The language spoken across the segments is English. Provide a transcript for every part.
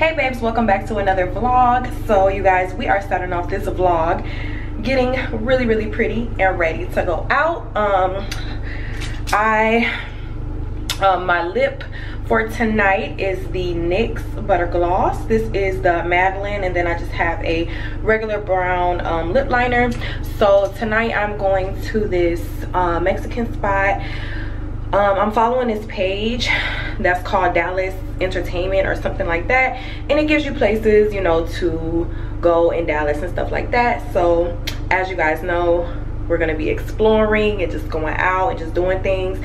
hey babes welcome back to another vlog so you guys we are starting off this vlog getting really really pretty and ready to go out um i um my lip for tonight is the NYX Butter Gloss. This is the Madeleine and then I just have a regular brown um, lip liner. So tonight I'm going to this uh, Mexican spot. Um, I'm following this page that's called Dallas Entertainment or something like that. And it gives you places, you know, to go in Dallas and stuff like that. So as you guys know, we're going to be exploring and just going out and just doing things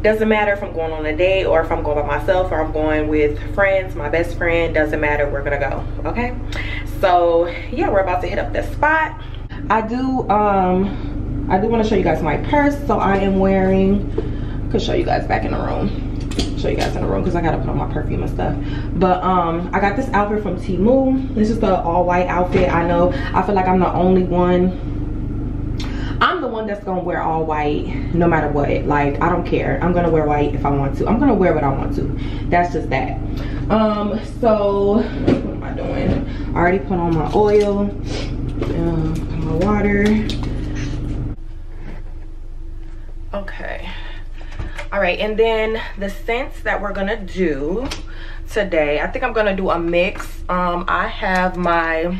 doesn't matter if i'm going on a date or if i'm going by myself or i'm going with friends my best friend doesn't matter we're gonna go okay so yeah we're about to hit up the spot i do um i do want to show you guys my purse so i am wearing could show you guys back in the room show you guys in the room because i gotta put on my perfume and stuff but um i got this outfit from Temu. this is the all white outfit i know i feel like i'm the only one I'm the one that's gonna wear all white no matter what. Like, I don't care. I'm gonna wear white if I want to. I'm gonna wear what I want to. That's just that. Um, so what am I doing? I already put on my oil, um, my water. Okay. All right, and then the scents that we're gonna do today, I think I'm gonna do a mix. Um, I have my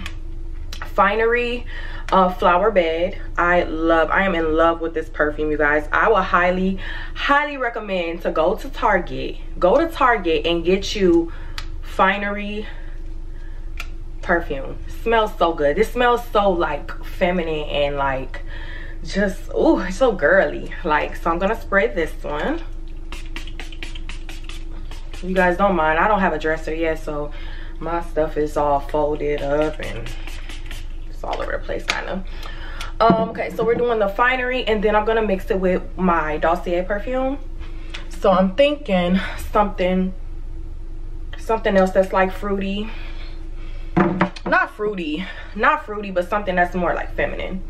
Fine'ry uh, flower bed. I love i am in love with this perfume you guys. I will highly highly recommend to go to target go to target and get you finery perfume. Smells so good. This smells so like feminine and like just oh it's so girly. Like so i'm gonna spray this one. You guys don't mind. I don't have a dresser yet so my stuff is all folded up and it's all over the place kind of um, okay so we're doing the finery and then i'm gonna mix it with my dossier perfume. So i'm thinking something something else that's like fruity. Not fruity not fruity but something that's more like feminine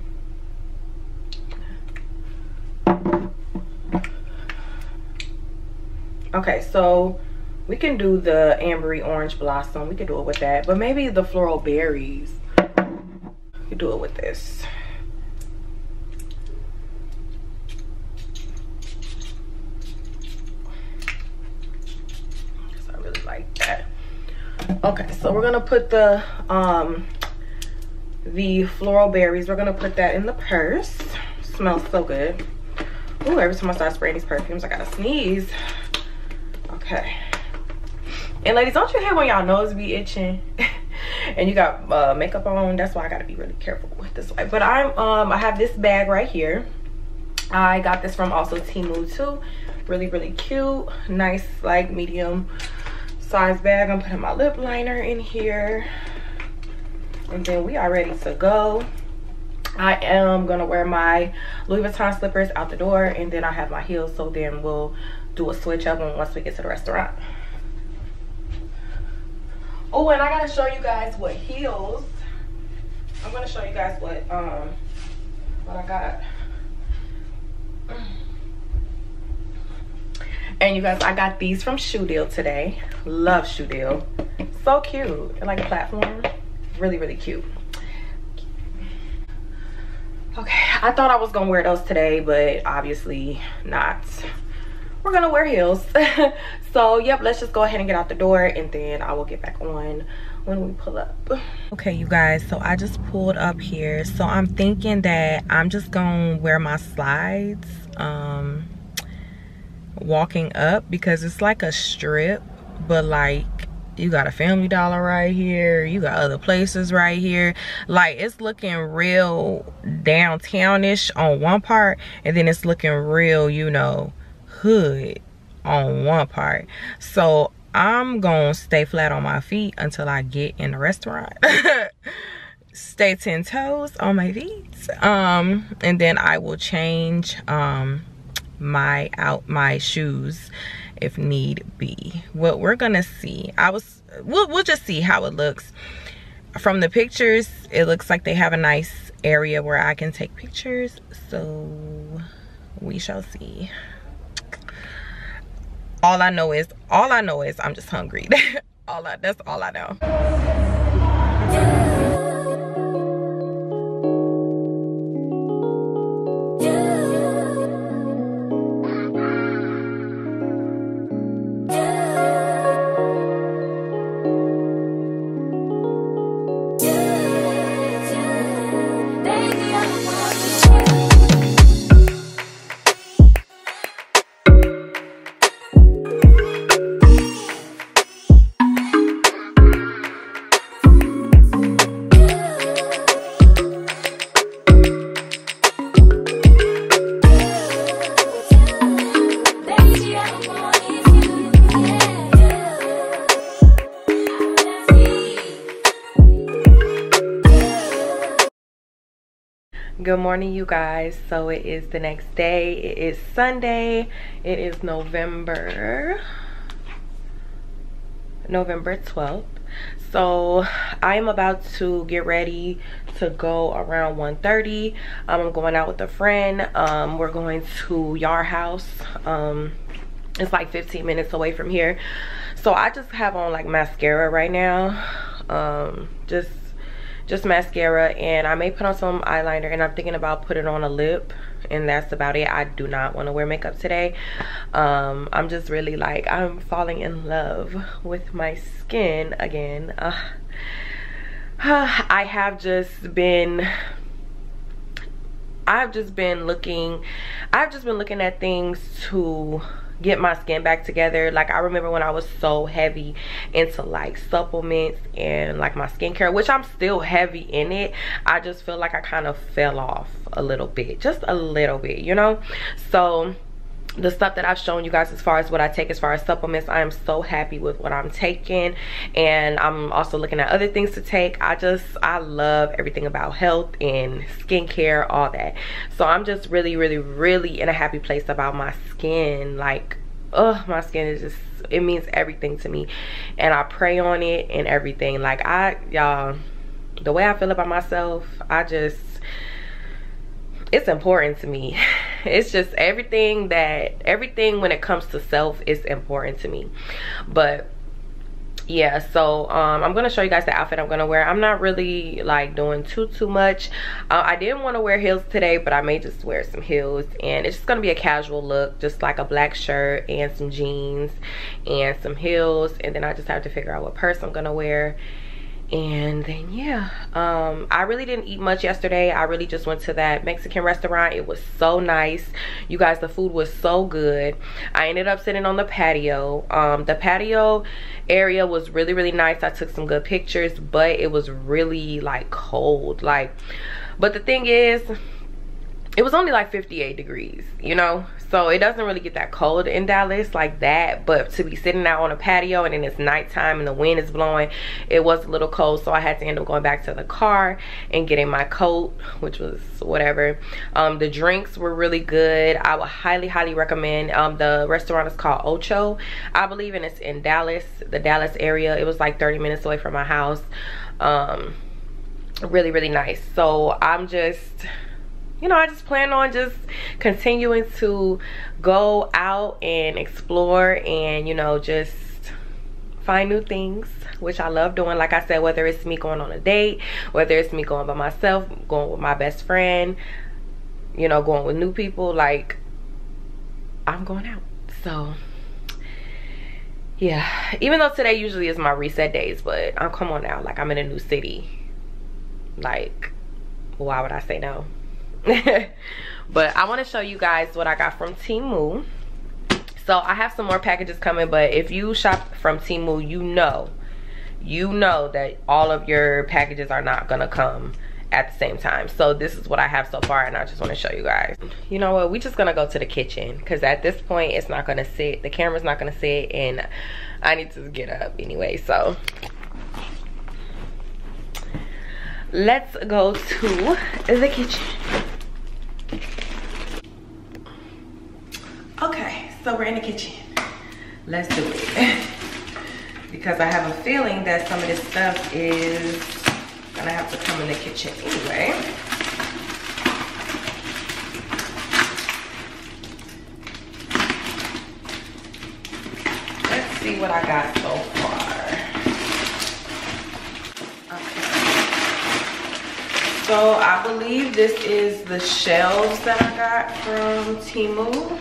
okay so we can do the ambery orange blossom we could do it with that but maybe the floral berries you do it with this. I really like that. Okay, so we're gonna put the um the floral berries. We're gonna put that in the purse. Smells so good. Ooh, every time I start spraying these perfumes, I gotta sneeze. Okay. And ladies, don't you hate when y'all nose be itching? and you got uh, makeup on? That's why i got to be really careful with this way but i'm um i have this bag right here. I got this from also Temu too. Really really cute. Nice like medium size bag. I'm putting my lip liner in here. And then we are ready to go i am gonna wear my louis vuitton slippers out the door and then i have my heels so then we'll do a switch up once we get to the restaurant Oh, and I gotta show you guys what heels. I'm gonna show you guys what um what I got. And you guys, I got these from Shoe Deal today. Love Shoe Deal. So cute. like a platform. Really, really cute. Okay, I thought I was gonna wear those today, but obviously not. We're gonna wear heels. So yep let's just go ahead and get out the door and then i will get back on when we pull up. Okay you guys so i just pulled up here. So i'm thinking that i'm just gonna wear my slides um walking up because it's like a strip but like you got a family dollar right here. You got other places right here. Like it's looking real downtownish on one part and then it's looking real you know hood on one part. So i'm gonna stay flat on my feet until i get in the restaurant. Stay 10 toes on my feet. Um and then i will change um my out my shoes if need be what we're gonna see i was we'll, we'll just see how it looks from the pictures it looks like they have a nice area where i can take pictures so we shall see all I know is all I know is I'm just hungry. all I that's all I know. Morning you guys. So it is the next day. It is sunday. It is november november 12th so i'm about to get ready to go around 1:30. um, i'm going out with a friend. Um, we're going to yard house. Um, it's like 15 minutes away from here. So i just have on like mascara right now. Um, just just mascara and I may put on some eyeliner and I'm thinking about putting on a lip and that's about it. I do not want to wear makeup today. Um, I'm just really like, I'm falling in love with my skin again. Uh, I have just been I've just been looking I've just been looking at things to get my skin back together. Like i remember when i was so heavy into like supplements and like my skincare which i'm still heavy in it. I just feel like i kind of fell off a little bit just a little bit you know? So the stuff that I've shown you guys as far as what I take as far as supplements I am so happy with what I'm taking. And I'm also looking at other things to take. I just I love everything about health and skincare all that. So I'm just really really really in a happy place about my skin. Like oh my skin is just it means everything to me. And I pray on it and everything. Like I y'all the way I feel about myself I just it's important to me. It's just everything that everything when it comes to self is important to me. But yeah so um, i'm gonna show you guys the outfit i'm gonna wear. I'm not really like doing too too much. Uh, i didn't want to wear heels today but i may just wear some heels. And it's just gonna be a casual look just like a black shirt and some jeans and some heels. And then i just have to figure out what purse i'm gonna wear and then yeah um i really didn't eat much yesterday. I really just went to that mexican restaurant. It was so nice. You guys the food was so good. I ended up sitting on the patio. Um the patio area was really really nice. I took some good pictures but it was really like cold. Like but the thing is it was only like 58 degrees you know so it doesn't really get that cold in dallas like that but to be sitting out on a patio and then it's nighttime and the wind is blowing it was a little cold so i had to end up going back to the car and getting my coat which was whatever. Um, the drinks were really good. I would highly highly recommend um, the restaurant is called ocho. I believe and it's in dallas the dallas area. It was like 30 minutes away from my house. Um, really really nice. So i'm just you know i just plan on just continuing to go out and explore and you know just find new things which i love doing. Like i said whether it's me going on a date whether it's me going by myself going with my best friend you know going with new people like i'm going out. So yeah. Even though today usually is my reset days but i'm come on now like i'm in a new city. Like why would i say no but I want to show you guys what I got from Temu. So I have some more packages coming, but if you shop from Temu, you know, you know that all of your packages are not gonna come at the same time. So this is what I have so far and I just want to show you guys. You know what, we just gonna go to the kitchen because at this point it's not gonna sit, the camera's not gonna sit and I need to get up anyway, so. Let's go to the kitchen. Okay, so we're in the kitchen. Let's do it. because I have a feeling that some of this stuff is gonna have to come in the kitchen anyway. Let's see what I got so far. So I believe this is the shelves that I got from Temu.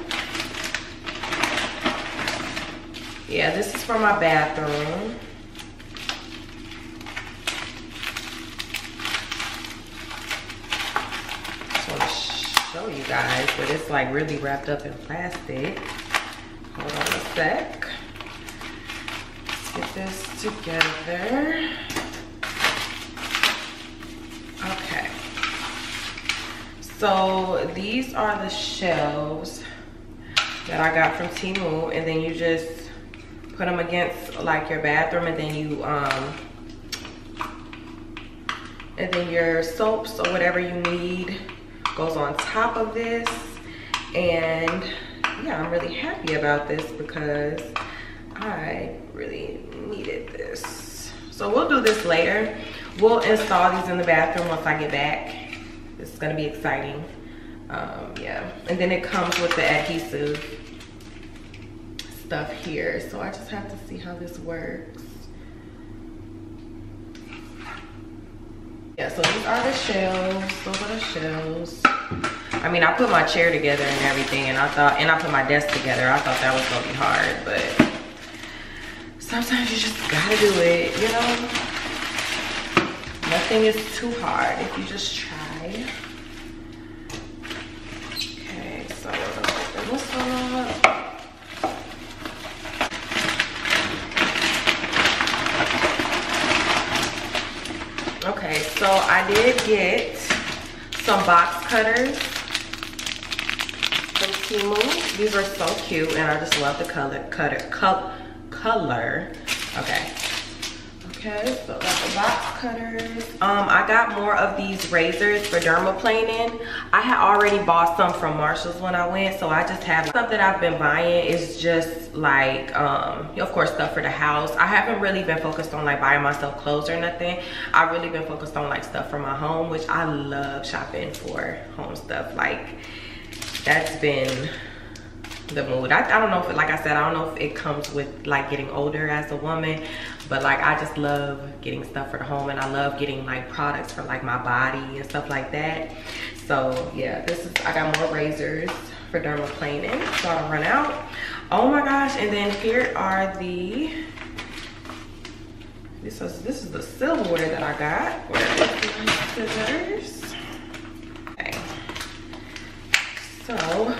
Yeah, this is for my bathroom. Just want to show you guys, but it's like really wrapped up in plastic. Hold on a sec. Let's get this together. Okay. So these are the shelves that I got from Temu and then you just put them against like your bathroom and then you um and then your soaps or whatever you need goes on top of this. And yeah i'm really happy about this because i really needed this. So we'll do this later we'll install these in the bathroom once i get back it's gonna be exciting um, yeah and then it comes with the adhesive stuff here. So I just have to see how this works. Yeah, so these are the shelves. Those are the shelves. I mean, I put my chair together and everything, and I thought, and I put my desk together. I thought that was gonna be hard, but sometimes you just gotta do it, you know? Nothing is too hard if you just try. Okay, so open this up. Okay, so I did get some box cutters from Temu. These are so cute and I just love the color, cutter, color, color. Okay, The box cutters. Um, I got more of these razors for dermaplaning. I had already bought some from Marshall's when I went, so I just have something I've been buying is just like, um, of course, stuff for the house. I haven't really been focused on like buying myself clothes or nothing. I've really been focused on like stuff for my home, which I love shopping for home stuff. Like, that's been the mood. I, I don't know if, like I said, I don't know if it comes with like getting older as a woman, but like I just love getting stuff for the home and I love getting like products for like my body and stuff like that. So yeah, this is, I got more razors for dermaplaning so I don't run out. Oh my gosh, and then here are the, this is, this is the silverware that I got. Scissors? So,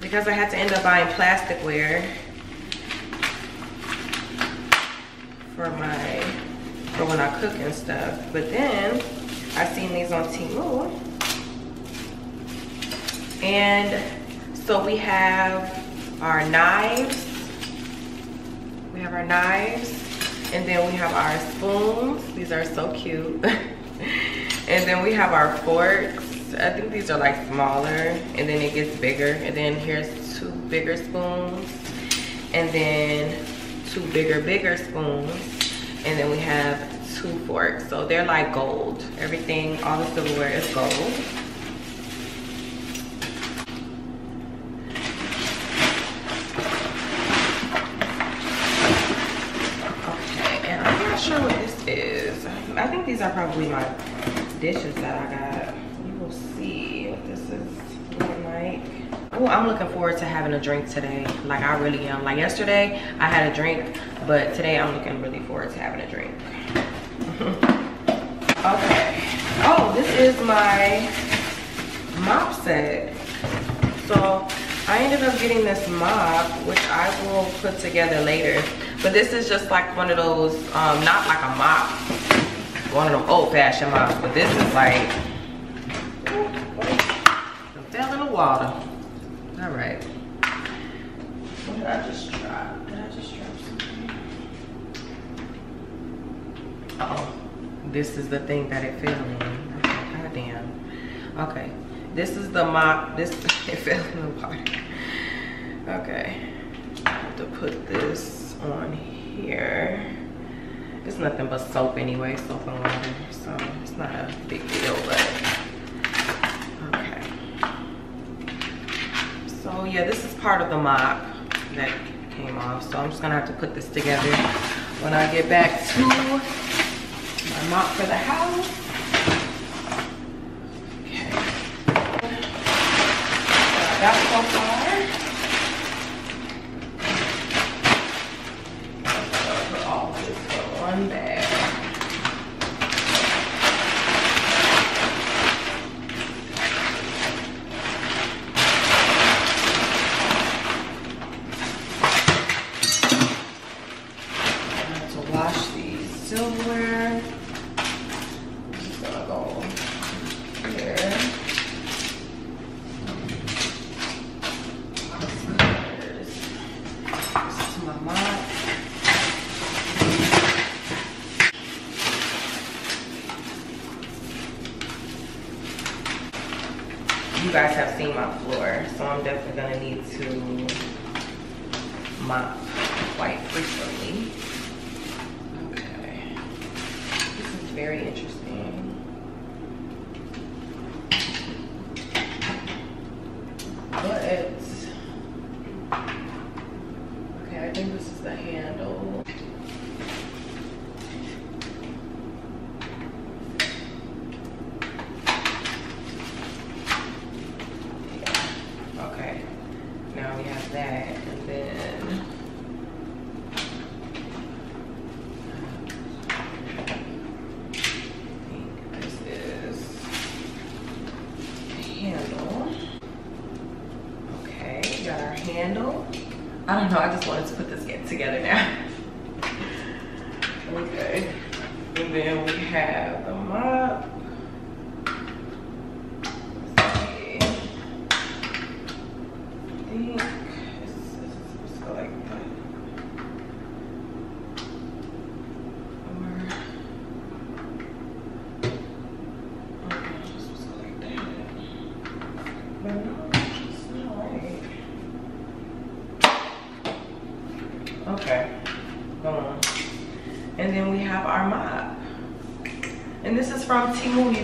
because I had to end up buying plasticware for my, for when I cook and stuff. But then I seen these on Temu. And so we have our knives. We have our knives. And then we have our spoons. These are so cute. and then we have our forks I think these are like smaller and then it gets bigger. And then here's two bigger spoons and then two bigger, bigger spoons. And then we have two forks. So they're like gold. Everything, all the silverware is gold. Okay, and I'm not sure what this is. I think these are probably my dishes that I got. Oh, I'm looking forward to having a drink today. Like I really am. Like yesterday, I had a drink, but today I'm looking really forward to having a drink. okay. Oh, this is my mop set. So I ended up getting this mop, which I will put together later. But this is just like one of those, um, not like a mop, one of them old fashioned mops, but this is like, fell in the water. All right. What did I just drop? Did I just drop something? Uh oh. This is the thing that it fell in. God damn. Okay. This is the mop. This it fell in the water. Okay. I have to put this on here. It's nothing but soap anyway, soap and water. So it's not a big deal, but So yeah, this is part of the mop that came off. So I'm just gonna have to put this together when I get back to my mop for the house. Okay. So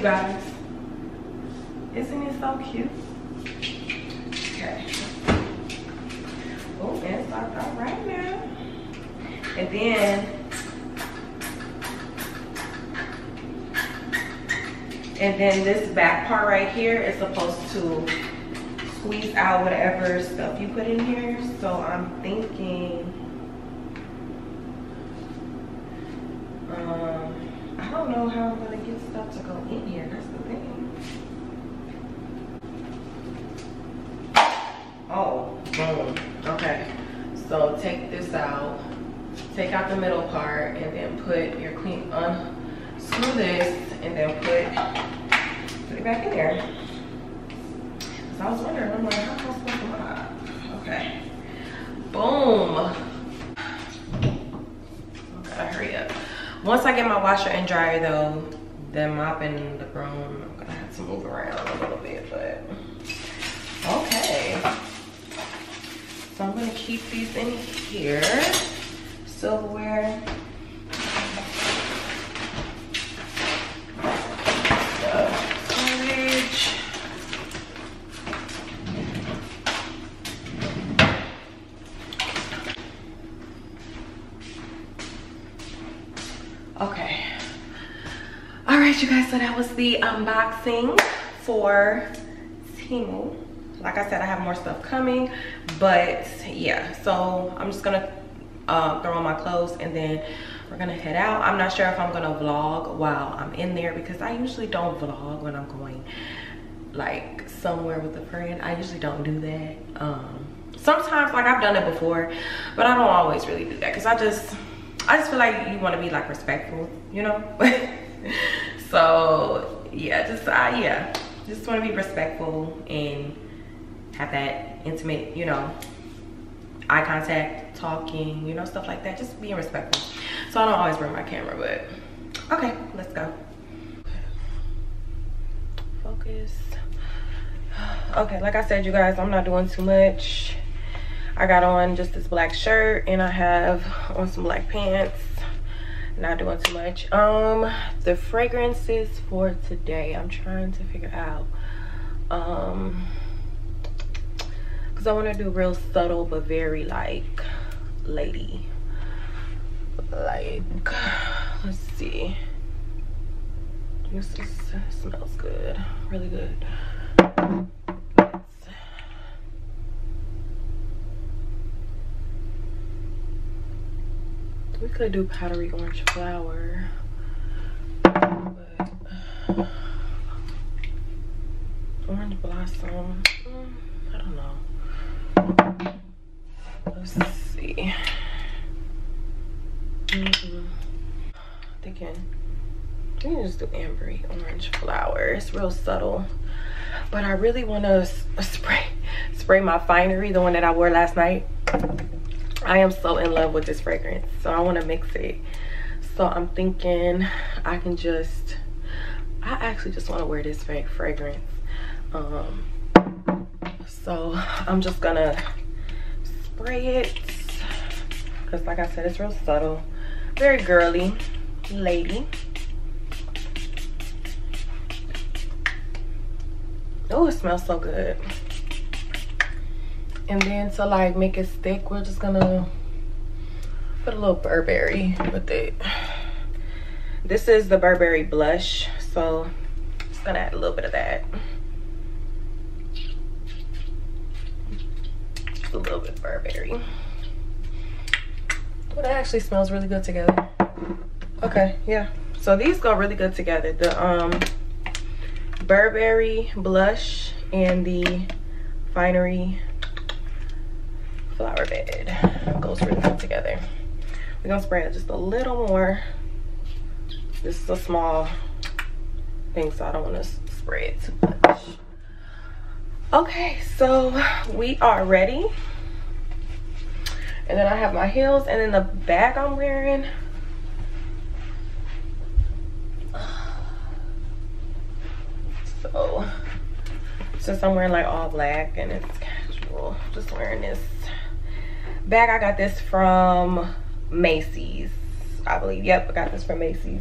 guys. Isn't it so cute? Okay. Oh, and it's locked up right now. And then And then this back part right here is supposed to squeeze out whatever stuff you put in here. So I'm thinking, um, I don't know how I'm gonna get stuff to go in here. That's the thing. Oh, boom. Okay. So take this out, take out the middle part, and then put your clean, unscrew this, and then put, put it back in there. So I was wondering, I'm like, how am I? Okay. Boom. I gotta hurry up. Once I get my washer and dryer though, then mopping the broom, I'm gonna have to move around a little bit, but okay. So I'm gonna keep these in here. Silverware. Storage. Okay. All right, you guys, so that was the unboxing for Temu. Like I said, I have more stuff coming, but yeah, so I'm just gonna uh, throw on my clothes and then we're gonna head out. I'm not sure if I'm gonna vlog while I'm in there because I usually don't vlog when I'm going like somewhere with a friend. I usually don't do that. Um, sometimes like I've done it before, but I don't always really do that because I just, I just feel like you want to be like respectful, you know? so yeah, just, uh, yeah, just want to be respectful and have that intimate, you know, eye contact, talking, you know, stuff like that. Just being respectful. So I don't always bring my camera, but okay, let's go. Focus. Okay, like I said, you guys, I'm not doing too much. I got on just this black shirt and I have on some black pants. Not doing too much. Um, the fragrances for today, I'm trying to figure out. Um, because I want to do real subtle but very like lady like let's see this is, smells good really good let's could do powdery orange flower. But, uh, orange blossom. Mm, I don't know. Let's see. -mm. Thinking we can just do ambery orange flower. It's real subtle. But I really want to spray spray my finery, the one that I wore last night. I am so in love with this fragrance. So I want to mix it. So I'm thinking I can just, I actually just want to wear this fragrance. Um, so I'm just going to spray it. Because like I said, it's real subtle. Very girly lady. Oh, it smells so good. And then to like make it stick, we're just gonna put a little Burberry with it. This is the Burberry blush, so just gonna add a little bit of that. A little bit Burberry. Well, that actually smells really good together. Okay, yeah. So these go really good together. The um Burberry blush and the Fine'ry flower bed goes really good together. We're gonna spray it just a little more. This is a small thing, so I don't want to spray it too much. Okay, so we are ready. And then I have my heels and then the bag I'm wearing so since i'm wearing like all black and it's casual just wearing this bag i got this from macy's. I believe yep i got this from macy's.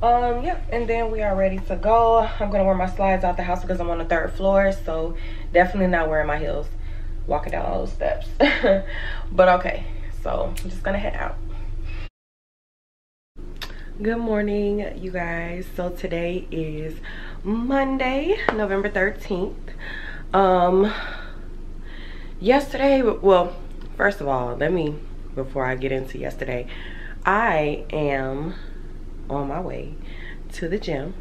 Um yep and then we are ready to go. I'm gonna wear my slides out the house because i'm on the third floor so definitely not wearing my heels walking down all those steps. But okay so i'm just gonna head out. Good morning you guys. So today is monday november 13th um yesterday well first of all let me before i get into yesterday i am on my way to the gym.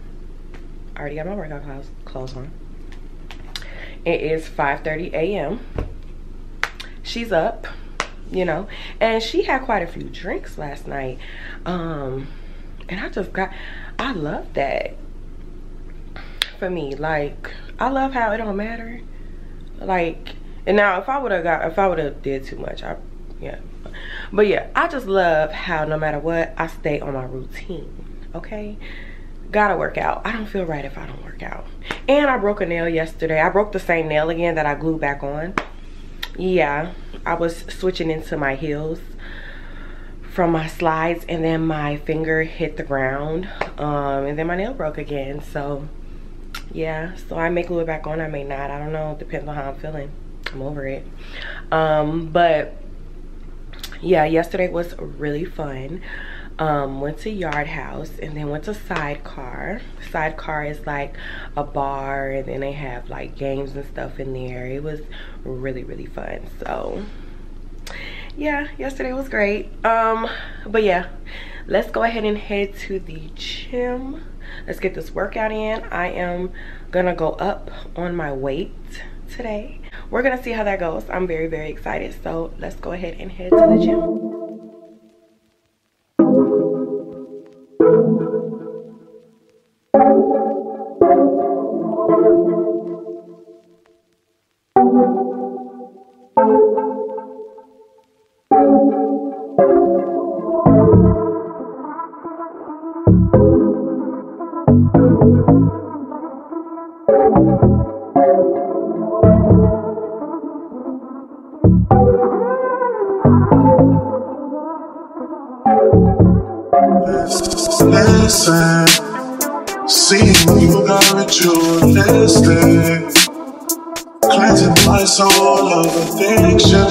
I already got my workout clothes on. It is 5:30 a.m she's up you know and she had quite a few drinks last night. Um and I just got I love that. For me like I love how it don't matter. Like and now if I would have got if I would have did too much I yeah. But yeah I just love how no matter what I stay on my routine okay? Gotta work out. I don't feel right if I don't work out. And I broke a nail yesterday. I broke the same nail again that I glued back on. Yeah I was switching into my heels from my slides and then my finger hit the ground um, and then my nail broke again. So yeah so I may glue it back on I may not. I don't know. Depends on how I'm feeling I'm over it um, but yeah yesterday was really fun um, went to Yard House and then went to Sidecar. Sidecar is like a bar and then they have like games and stuff in there. It was really, really fun. So yeah yesterday was great um but yeah let's go ahead and head to the gym let's get this workout in i am gonna go up on my weight today. We're gonna see how that goes. I'm very very excited. So let's go ahead and head to the gym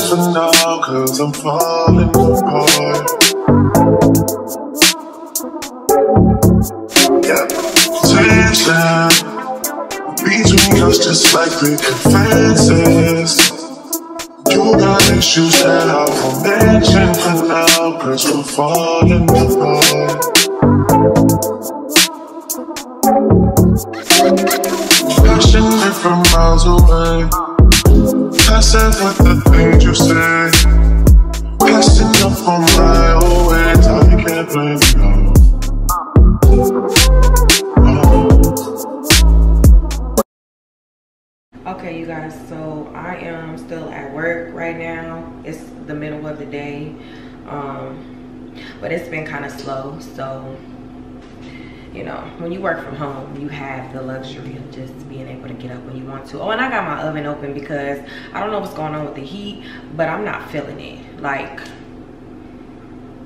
for now, cause I'm falling apart. Yeah, tension between us just like picket fences. You got issues that I won't mention for now, cause we're falling apart. Passionate from miles away. Passive with the things you say. Passing up on my own way, I can't blame you. Okay, you guys, so I am still at work right now. It's the middle of the day, um, but it's been kind of slow. So, you know, when you work from home, you have the luxury of just being able to get up when you want to. Oh, and I got my oven open because I don't know what's going on with the heat, but I'm not feeling it. Like,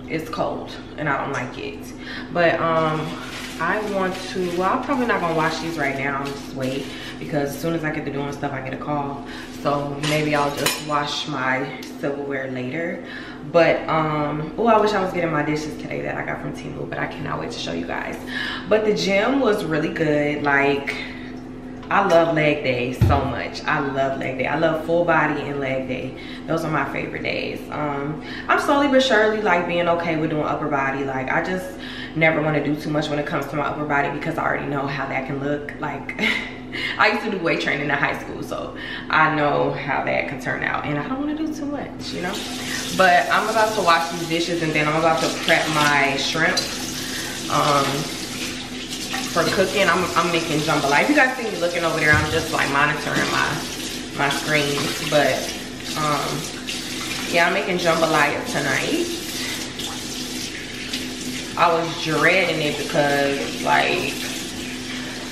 it's cold and I don't like it. But, um, I want to, well, I'm probably not gonna wash these right now. I'm just wait because as soon as I get to doing stuff, I get a call. So maybe I'll just wash my silverware later. But, um, oh, I wish I was getting my dishes today that I got from Temu, but I cannot wait to show you guys. But the gym was really good. Like, I love leg day so much. I love leg day. I love full body and leg day. Those are my favorite days. Um, I'm slowly but surely like being okay with doing upper body. Like I just never want to do too much when it comes to my upper body because I already know how that can look. Like I used to do weight training in high school, so I know how that can turn out. And I don't want to do too much, you know? But I'm about to wash these dishes and then I'm about to prep my shrimp. Um, for cooking. I'm, I'm making jambalaya. If you guys see me looking over there, I'm just like monitoring my my screens. But um, yeah, I'm making jambalaya tonight. I was dreading it because like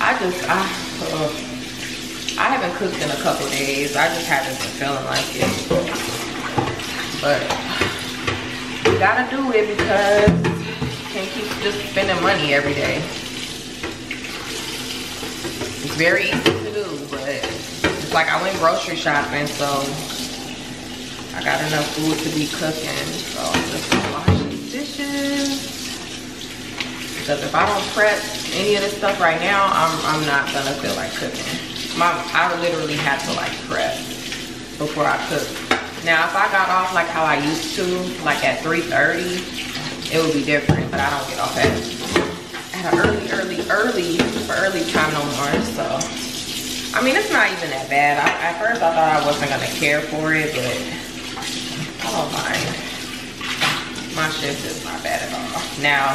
I just I uh, I haven't cooked in a couple days. I just haven't been feeling like it. But gotta do it because can't keep just spending money every day It's very easy to do, but it's like I went grocery shopping, so I got enough food to be cooking. So I'm just gonna wash these dishes. Because if I don't prep any of this stuff right now, I'm, I'm not gonna feel like cooking. My, I literally have to like prep before I cook. Now, if I got off like how I used to, like at 3.30, it would be different, but I don't get off at at an early, early, early, early time no more. So, I mean, it's not even that bad. I, at first, I thought I wasn't gonna care for it, but oh I don't mind. My shift is not bad at all. Now,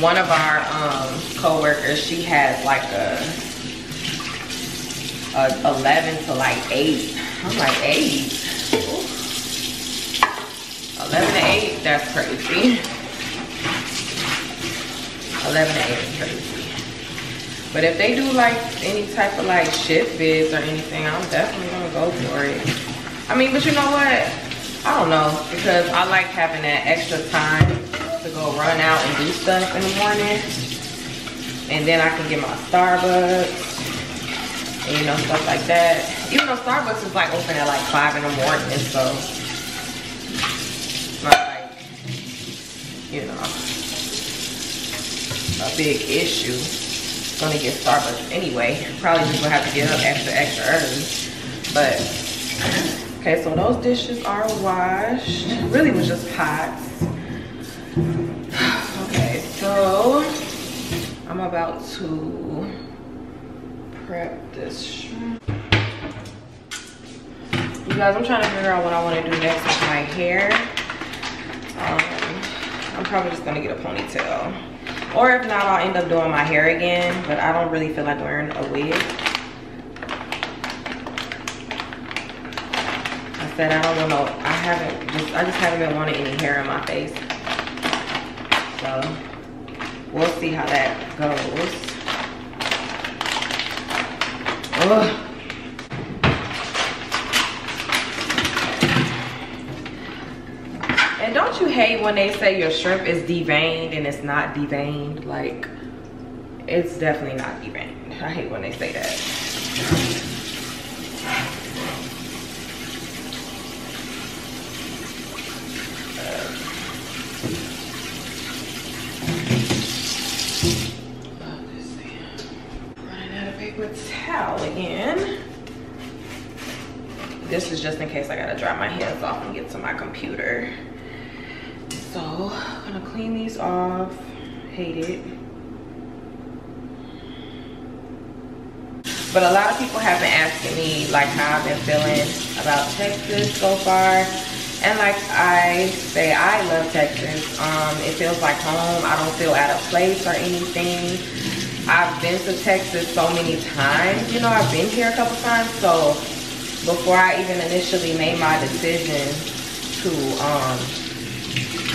one of our um, co-workers, she has like a, a 11 to like 8. I'm like, 8? Ooh. 11 to 8, that's crazy. 11 to 8 is crazy. But if they do like any type of like shift bids or anything, I'm definitely gonna go for it. I mean, but you know what? I don't know, because I like having that extra time to go run out and do stuff in the morning. And then I can get my Starbucks and you know, stuff like that. Even though Starbucks is like open at like five in the morning, so not like, you know a big issue. Gonna get Starbucks anyway. Probably just gonna have to get up extra, extra early. But, okay, so those dishes are washed. Really was just pots. Okay, so I'm about to prep this shrimp. You guys, I'm trying to figure out what I want to do next with my hair. Um, I'm probably just gonna get a ponytail. Or if not, I'll end up doing my hair again, but I don't really feel like wearing a wig. I said I don't want no, I haven't, just, I just haven't been wanting any hair in my face. So, we'll see how that goes. Ugh. don't you hate when they say your shrimp is deveined and it's not deveined? Like, it's definitely not deveined. I hate when they say that. Running out of paper towel again. this is just in case I gotta dry my hands off and get to my computer. So I'm gonna clean these off. Hate it. But a lot of people have been asking me like how I've been feeling about Texas so far. And like I say, I love Texas. Um, it feels like home. I don't feel out of place or anything. I've been to Texas so many times. You know, I've been here a couple times. So before I even initially made my decision to um,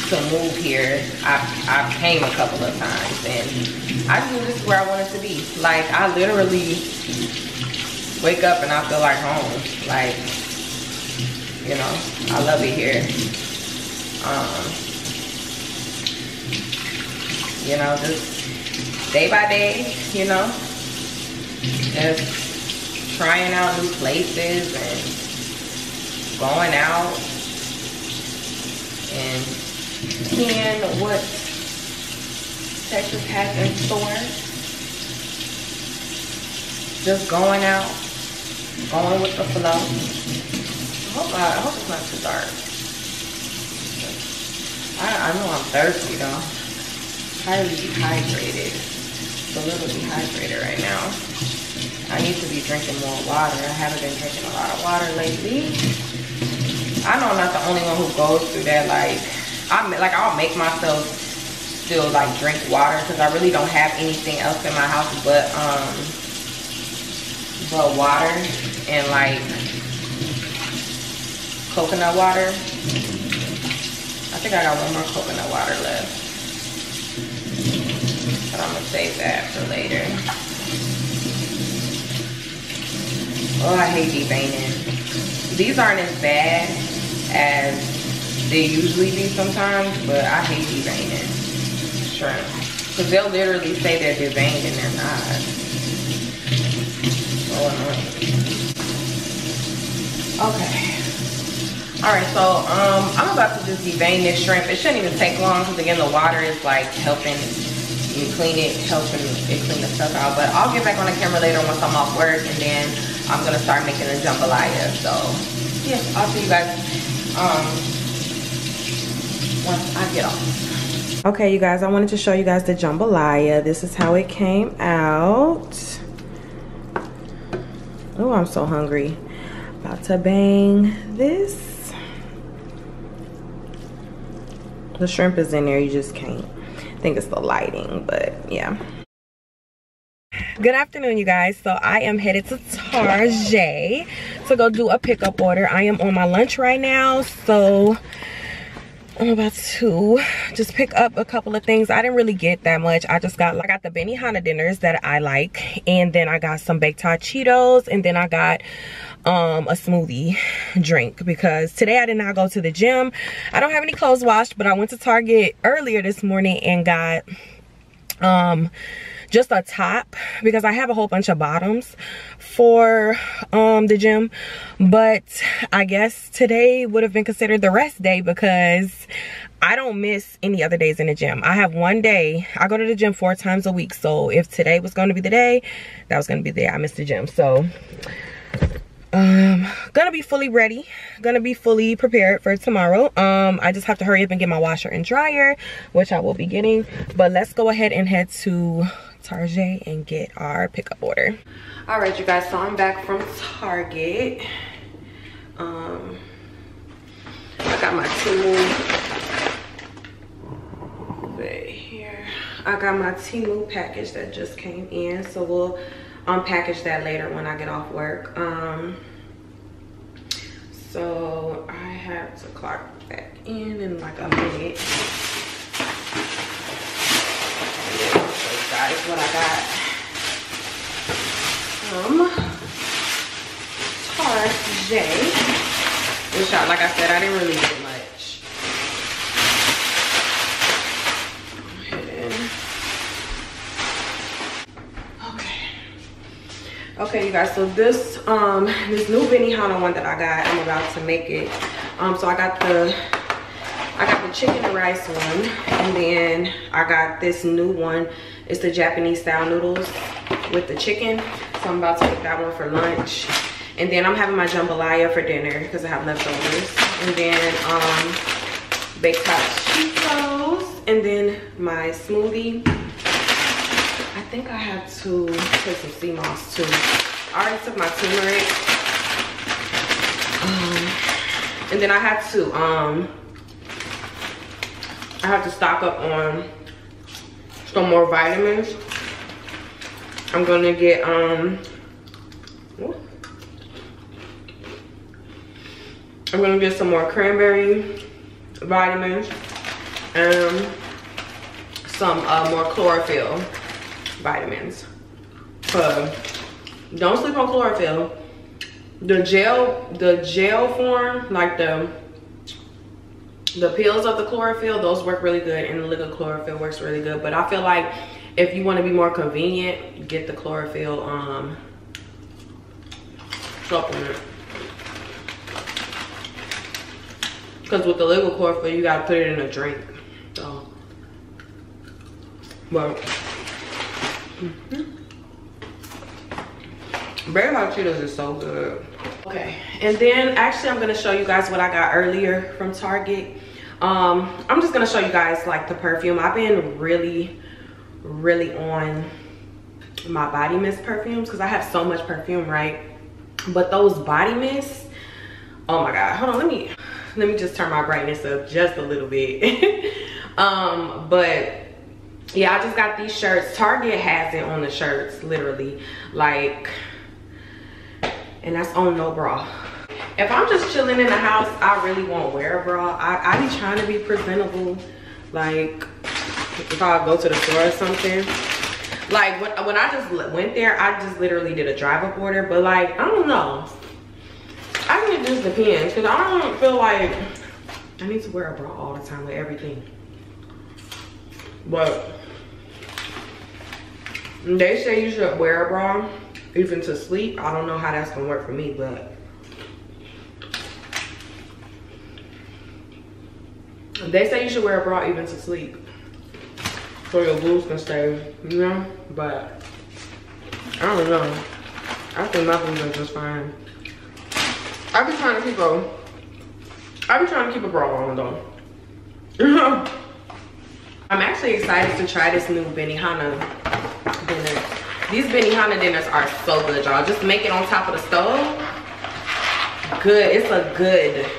to move here, I, I came a couple of times and I knew this is where I wanted to be. Like I literally wake up and I feel like home. Like, you know, I love it here. Um, you know, just day by day, you know, just trying out new places and going out and seeing what Texas has in store. Just going out, going with the flow. I hope, I, I hope it's not too dark. I, I know I'm thirsty though. Highly dehydrated. A little dehydrated right now. I need to be drinking more water. I haven't been drinking a lot of water lately. I know I'm not the only one who goes through that. Like, I'm like I'll make myself still like drink water because I really don't have anything else in my house but um but water and like coconut water. I think I got one more coconut water left. But I'm gonna save that for later. Oh, I hate deveining. These aren't as bad as they usually be sometimes, but I hate deveining shrimp. Because they'll literally say they're deveined and they're not. So annoying. Okay. Alright, so um, I'm about to just devein this shrimp. It shouldn't even take long because again the water is like helping you clean it, helping it clean the stuff out. But I'll get back on the camera later once I'm off work and then I'm gonna start making a jambalaya. So yeah, I'll see you guys um, once I get off. Okay, you guys, I wanted to show you guys the jambalaya. This is how it came out. Oh, I'm so hungry. About to bang this. The shrimp is in there, you just can't. Think it's the lighting, but yeah. Good afternoon, you guys. So I am headed to Tarjay to go do a pickup order. I am on my lunch right now, so I'm about to just pick up a couple of things. I didn't really get that much. I just got, I got the Benihana dinners that I like, and then I got some baked hot Cheetos, and then I got um a smoothie drink because today I did not go to the gym. I don't have any clothes washed, but I went to Target earlier this morning and got um just a top because I have a whole bunch of bottoms for um the gym but I guess today would have been considered the rest day because I don't miss any other days in the gym. I have one day, I go to the gym four times a week. So if today was going to be the day, that was going to be the day I missed the gym. So um gonna be fully ready gonna be fully prepared for tomorrow um i just have to hurry up and get my washer and dryer which i will be getting but let's go ahead and head to tarjay and get our pickup order all right you guys so i'm back from target um i got my right here i got my Temu package that just came in so we'll unpackage that later when I get off work. Um, so I have to clock back in in like a minute. I'll show you guys what I got from Tarjay. Which, I, like I said, I didn't really get much. okay Okay, you guys so this um this new benihana one that i got i'm about to make it um so i got the i got the chicken and rice one and then i got this new one it's the japanese style noodles with the chicken so i'm about to make that one for lunch And then I'm having my jambalaya for dinner because I have leftovers. And then um, baked hot Cheetos. And then my smoothie. I think I have to put some sea moss too. I already took my turmeric. Um, and then I had to, um, I have to stock up on some more vitamins. I'm gonna get, um, I'm gonna get some more cranberry vitamins and some uh, more chlorophyll vitamins. Uh, don't sleep on chlorophyll. The gel, the gel form, like the the pills of the chlorophyll, those work really good, and the liquid chlorophyll works really good. But I feel like if you want to be more convenient, get the chlorophyll um supplement. Because with the liquid chlorophyll, you gotta put it in a drink. So, but. Mm -hmm. Berry Hot Cheetos is so good. Okay, and then actually I'm gonna show you guys what I got earlier from Target. Um, I'm just gonna show you guys like the perfume. I've been really, really on my body mist perfumes because I have so much perfume, right? But those body mists, oh my God, hold on, let me, let me just turn my brightness up just a little bit um but yeah i just got these shirts target has it on the shirts literally like and that's on no bra if i'm just chilling in the house i really won't wear a bra i, I be trying to be presentable like if i go to the store or something like when, when i just went there i just literally did a drive up order but like i don't know I think it just depends because I don't feel like I need to wear a bra all the time with everything. But they say you should wear a bra even to sleep. I don't know how that's gonna work for me, but they say you should wear a bra even to sleep so your boobs can stay, you know? But I don't know. I think my boobs are just fine. I be trying to keep a, I be trying to keep a bra on though. I'm actually excited to try this new Benihana dinner. These Benihana dinners are so good, y'all. Just make it on top of the stove. Good, it's a good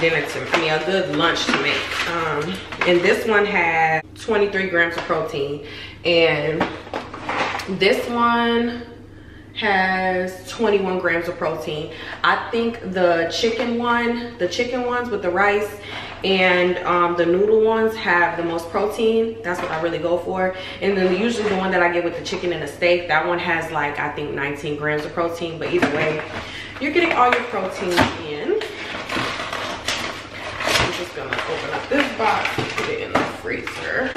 dinner to, mean a good lunch to make. Um, and this one has 23 grams of protein. And this one has 21 grams of protein. I think the chicken one, the chicken ones with the rice and um, the noodle ones have the most protein. That's what I really go for. And then usually the one that I get with the chicken and the steak, that one has like, I think 19 grams of protein. But either way, you're getting all your protein in. Just gonna open up this box, put it in the freezer.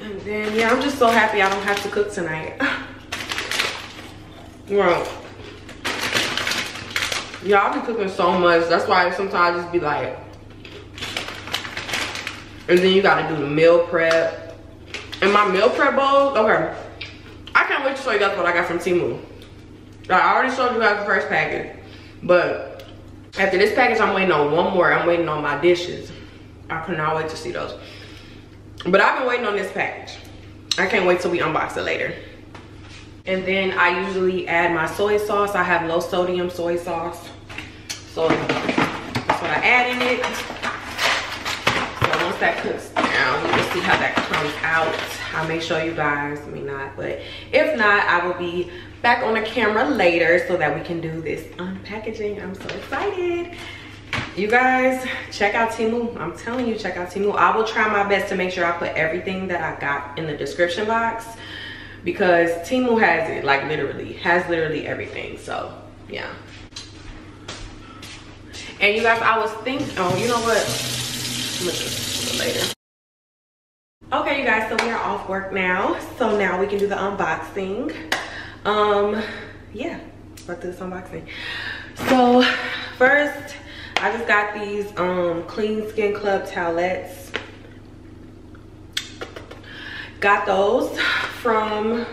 And then, yeah, I'm just so happy I don't have to cook tonight. Yeah, I be cooking so much. That's why sometimes I just be like, and then you gotta do the meal prep. And my meal prep bowls, okay. I can't wait to show you guys what I got from Temu. I already showed you guys the first package. But after this package, I'm waiting on one more. I'm waiting on my dishes. I cannot wait to see those. But I've been waiting on this package. I can't wait till we unbox it later. And then I usually add my soy sauce. I have low sodium soy sauce. So that's what I add in it. So once that cooks down, can see how that comes out. I may show you guys, I may not, but if not, I will be back on the camera later so that we can do this unpackaging. I'm so excited. You guys, check out Temu. I'm telling you, check out Temu. I will try my best to make sure I put everything that I got in the description box because Temu has it, like literally, has literally everything. So yeah. And you guys, I was thinking, oh, you know what? later. Okay, you guys, so we are off work now. So now we can do the unboxing. Um, yeah, let's do this unboxing. So first, I just got these um Clean Skin Club towelettes. Got those from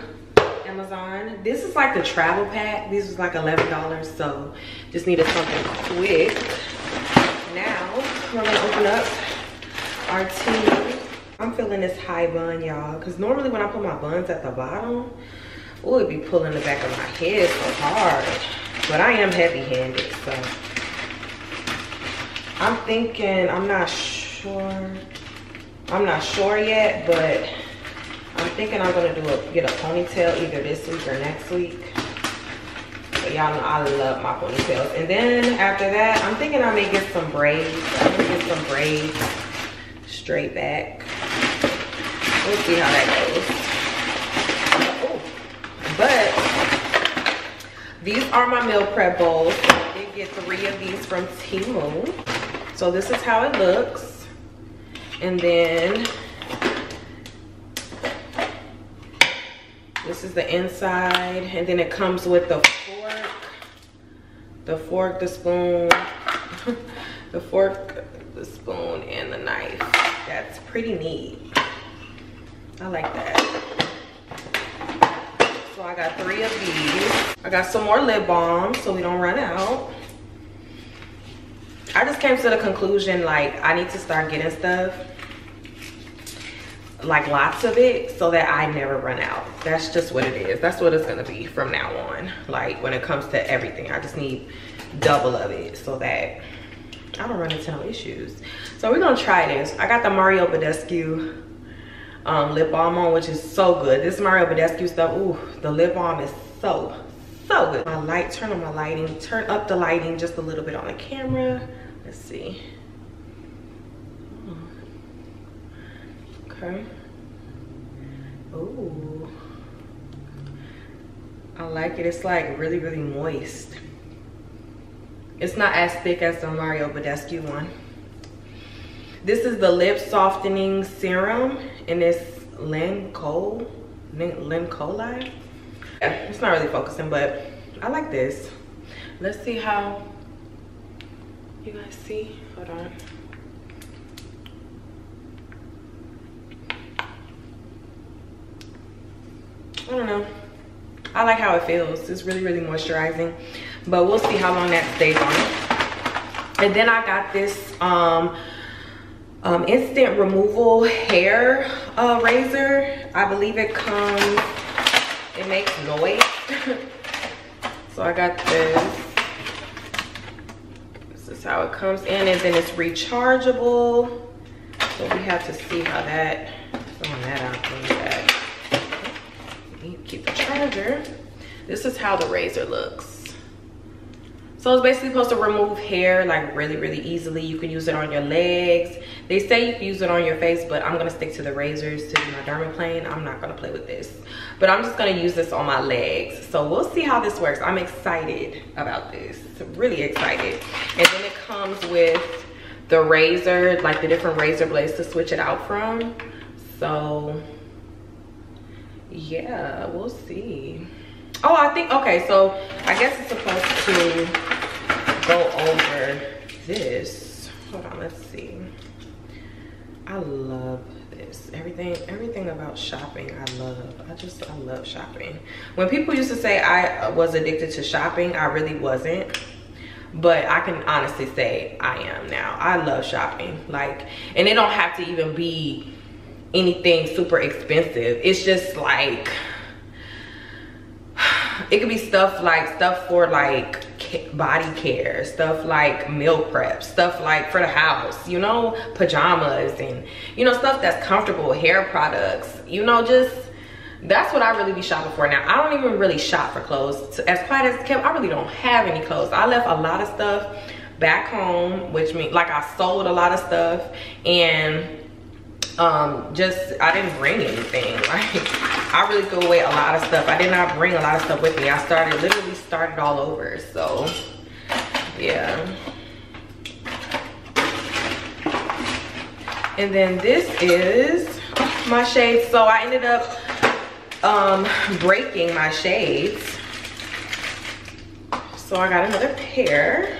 Amazon. This is like the travel pack. This was like $11, so just needed something quick. Now, we're gonna open up our tea. I'm feeling this high bun, y'all, because normally when I put my buns at the bottom, oh, it'd be pulling the back of my head so hard. But I am heavy-handed, so. I'm thinking, I'm not sure. I'm not sure yet, but I'm thinking I'm gonna do a get a ponytail either this week or next week. But y'all know I love my ponytails. And then after that, I'm thinking I may get some braids. I'm gonna get some braids straight back. We'll see how that goes. But these are my meal prep bowls. I did get three of these from Temu. So this is how it looks. And then this is the inside. And then it comes with the fork, the fork, the spoon, the fork, the spoon, and the knife. That's pretty neat. I like that. So I got three of these. I got some more lip balm so we don't run out. I just came to the conclusion like I need to start getting stuff like lots of it so that I never run out. That's just what it is. That's what it's gonna be from now on. Like when it comes to everything, I just need double of it so that I don't run into no issues. So we're gonna try this. I got the Mario Badescu um, lip balm on, which is so good. This is Mario Badescu stuff, ooh, the lip balm is so, so good. My light, turn on my lighting, turn up the lighting just a little bit on the camera. Let's see. Okay. Ooh. I like it. It's like really, really moist. It's not as thick as the Mario Badescu one. This is the lip softening serum and it's Lancome, Lancome. Yeah, it's not really focusing, but I like this. Let's see how you guys see. Hold on. I don't know. I like how it feels. It's really, really moisturizing. But we'll see how long that stays on. And then I got this um, um, instant removal hair uh, razor. I believe it comes, it makes noise. so I got this. This is how it comes in and then it's rechargeable. So we have to see how that, throwing that out, that. Keep the charger. This is how the razor looks. So it's basically supposed to remove hair like really, really easily. You can use it on your legs. They say you can use it on your face, but I'm gonna stick to the razors to do my dermaplane. I'm not gonna play with this. But I'm just gonna use this on my legs. So we'll see how this works. I'm excited about this, really excited. And then it comes with the razor, like the different razor blades to switch it out from. So yeah, we'll see. Oh, I think, okay, so I guess it's supposed to go over this. Hold on, let's see. I love this. Everything, everything about shopping, I love. I just, I love shopping. When people used to say I was addicted to shopping, I really wasn't. But I can honestly say I am now. I love shopping. Like, and it don't have to even be anything super expensive. It's just like, it could be stuff like stuff for like body care stuff like meal prep stuff like for the house you know pajamas and you know stuff that's comfortable hair products you know just that's what i really be shopping for. Now i don't even really shop for clothes. As quiet as kept i really don't have any clothes. I left a lot of stuff back home which means like i sold a lot of stuff and um just i didn't bring anything like i really threw away a lot of stuff. I did not bring a lot of stuff with me. I started literally started all over so yeah. And then this is my shades. So i ended up um breaking my shades. So i got another pair.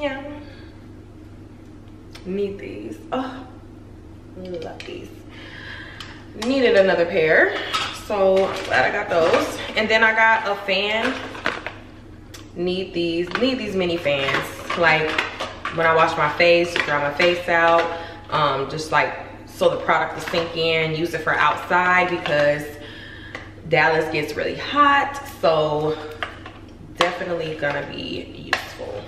Yeah need these. Oh, love these. needed another pair. So I'm glad I got those. And then I got a fan. Need these, need these mini fans. Like when I wash my face, dry my face out. Um, just like so the product will sink in. Use it for outside because Dallas gets really hot. So definitely gonna be useful.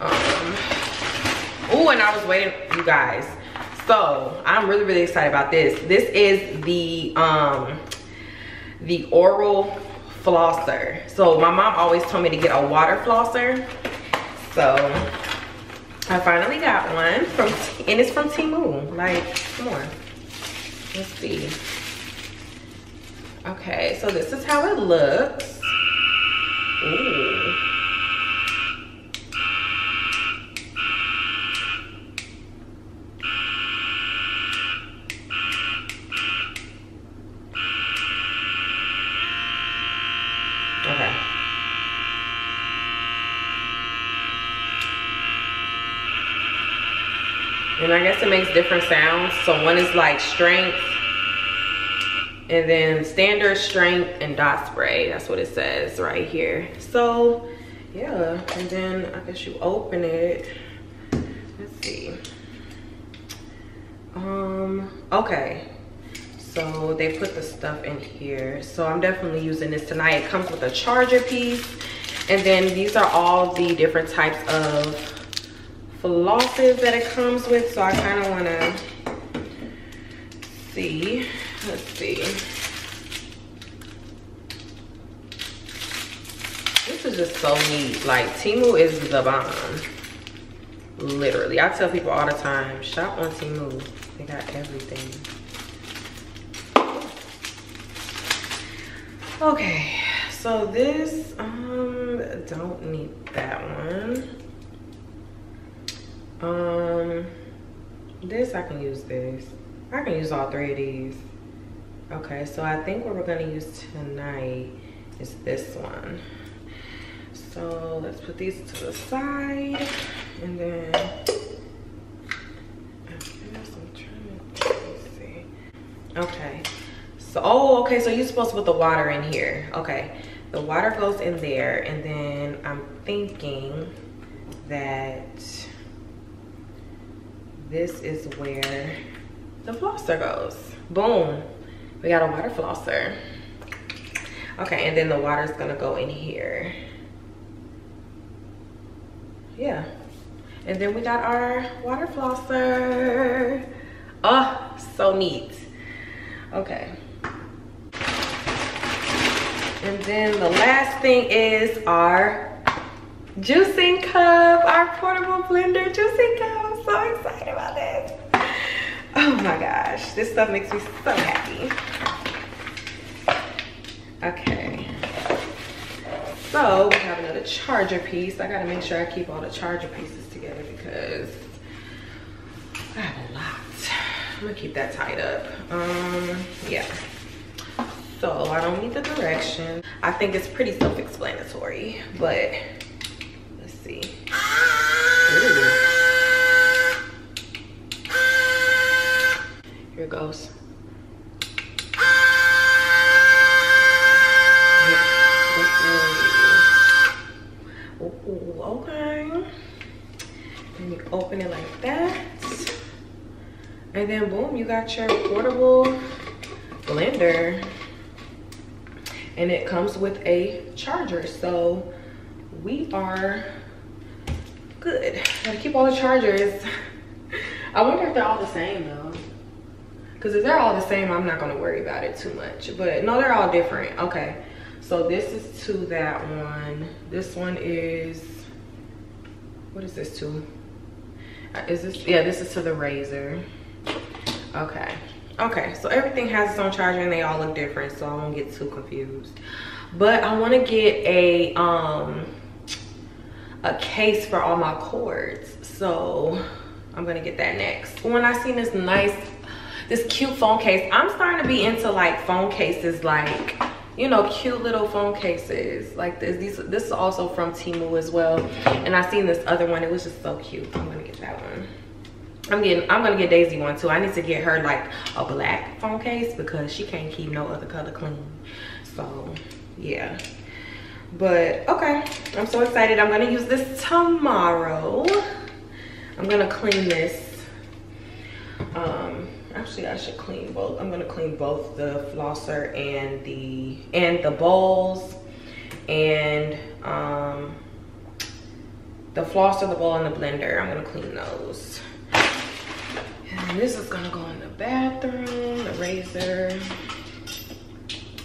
Um, oh, and I was waiting, you guys. So I'm really, really excited about this. This is the um the oral flosser. So my mom always told me to get a water flosser. So I finally got one from, and it's from Temu. Like, come on. Let's see. Okay, so this is how it looks. Ooh. I guess it makes different sounds. So one is like strength, and then standard strength and dot spray. That's what it says right here. So yeah, and then I guess you open it. Let's see. Um, okay. So they put the stuff in here. So I'm definitely using this tonight. It comes with a charger piece. And then these are all the different types of flosses that it comes with. So I kind of want to see. Let's see. This is just so neat. Like Temu is the bomb. Literally. I tell people all the time, shop on Temu. They got everything. Okay, so this, um, don't need that one. Um, this, I can use this. I can use all three of these. Okay, so I think what we're gonna use tonight is this one. So let's put these to the side and then, okay. So, oh, okay, so you're supposed to put the water in here. Okay, the water goes in there and then I'm thinking that this is where the flosser goes. Boom, we got a water flosser. Okay, and then the water's gonna go in here. Yeah, and then we got our water flosser. Oh, so neat. Okay. And then the last thing is our juicing cup, our portable blender juicing cup. Excited about this. Oh my gosh, this stuff makes me so happy. Okay. So we have another charger piece. I gotta make sure I keep all the charger pieces together because I have a lot. I'm gonna keep that tied up. Um, yeah. So I don't need the direction. I think it's pretty self-explanatory, but let's see. Ooh. Here goes. Ooh, okay. And you open it like that. And then boom, you got your portable blender. And it comes with a charger. So we are good. Gotta keep all the chargers. I wonder if they're all the same though. Because if they're all the same, I'm not gonna worry about it too much. But no, they're all different. Okay. So this is to that one. This one is, what is this to? Uh, is this, yeah, this is to the razor. Okay. Okay, so everything has its own charger and they all look different, so I won't get too confused. But I wanna get a, um, a case for all my cords. So I'm gonna get that next. When I seen this nice, this cute phone case, I'm starting to be into like phone cases like, you know, cute little phone cases like this. These, this is also from Temu as well. And I seen this other one, it was just so cute. I'm gonna get that one. I'm getting, I'm gonna get Daisy one too. I need to get her like a black phone case because she can't keep no other color clean. So yeah. But okay, I'm so excited. I'm gonna use this tomorrow. I'm gonna clean this. Um, actually I should clean both. I'm gonna clean both the flosser and the and the bowls and um the flosser, the bowl, and the blender. I'm gonna clean those. And this is gonna go in the bathroom, the razor.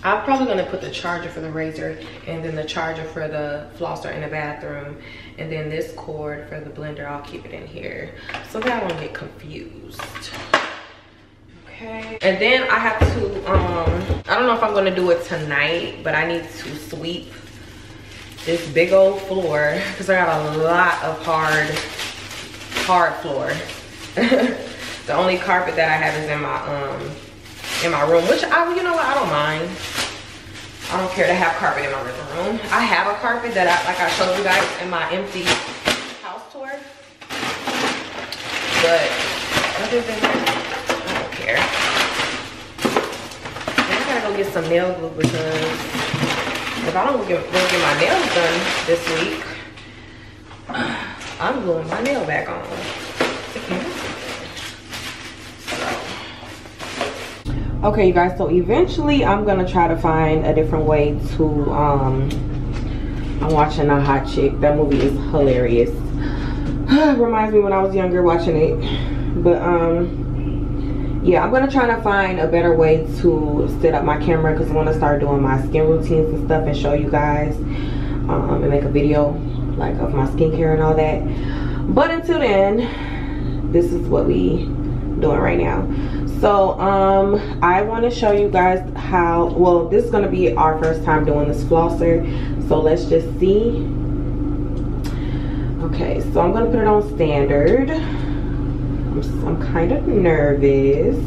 I'm probably gonna put the charger for the razor and then the charger for the flosser in the bathroom. And then this cord for the blender, I'll keep it in here. So that I won't get confused. Okay. And then I have to, um, I don't know if I'm gonna do it tonight, but I need to sweep this big old floor because I got a lot of hard, hard floor. The only carpet that I have is in my um in my room, which I you know what I don't mind. I don't care to have carpet in my living room. I have a carpet that I like I showed you guys in my empty house tour. But other than that, I. And I gotta go get some nail glue because if I don't get, go get my nails done this week, I'm gluing my nail back on. okay you guys so eventually i'm gonna try to find a different way to um i'm watching a hot chick that movie is hilarious reminds me when i was younger watching it but um yeah i'm gonna try to find a better way to set up my camera because i want to start doing my skin routines and stuff and show you guys um and make a video like of my skincare and all that. But until then this is what we doing right now. So um i want to show you guys how well this is to be our first time doing this flosser. So let's just see. Okay so i'm to put it on standard i'm, kind of nervous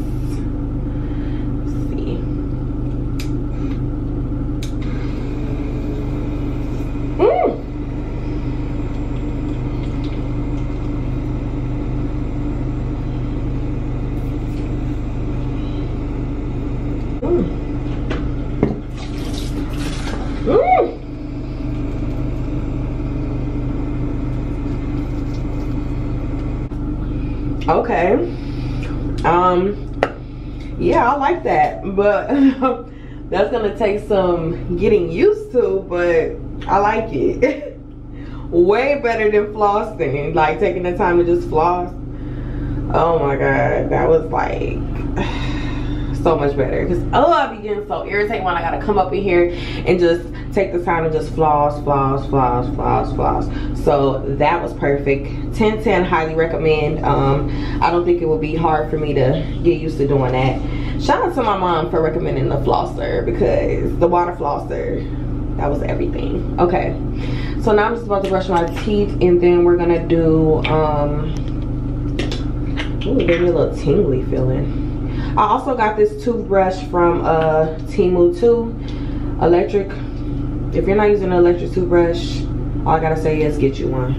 okay um yeah i like that but that's gonna take some getting used to but i like it. Way better than flossing like taking the time to just floss. Oh my god that was like so much better. Because oh i be getting so irritated when i gotta come up in here and just take the time to just floss floss floss floss floss. So that was perfect. 10 10 highly recommend. Um i don't think it would be hard for me to get used to doing that. Shout out to my mom for recommending the flosser because the water flosser that was everything. Okay. So now i'm just about to brush my teeth and then we're gonna do um ooh, give me a little tingly feeling I also got this toothbrush from uh, Temu too, electric. If you're not using an electric toothbrush, all I gotta say is get you one.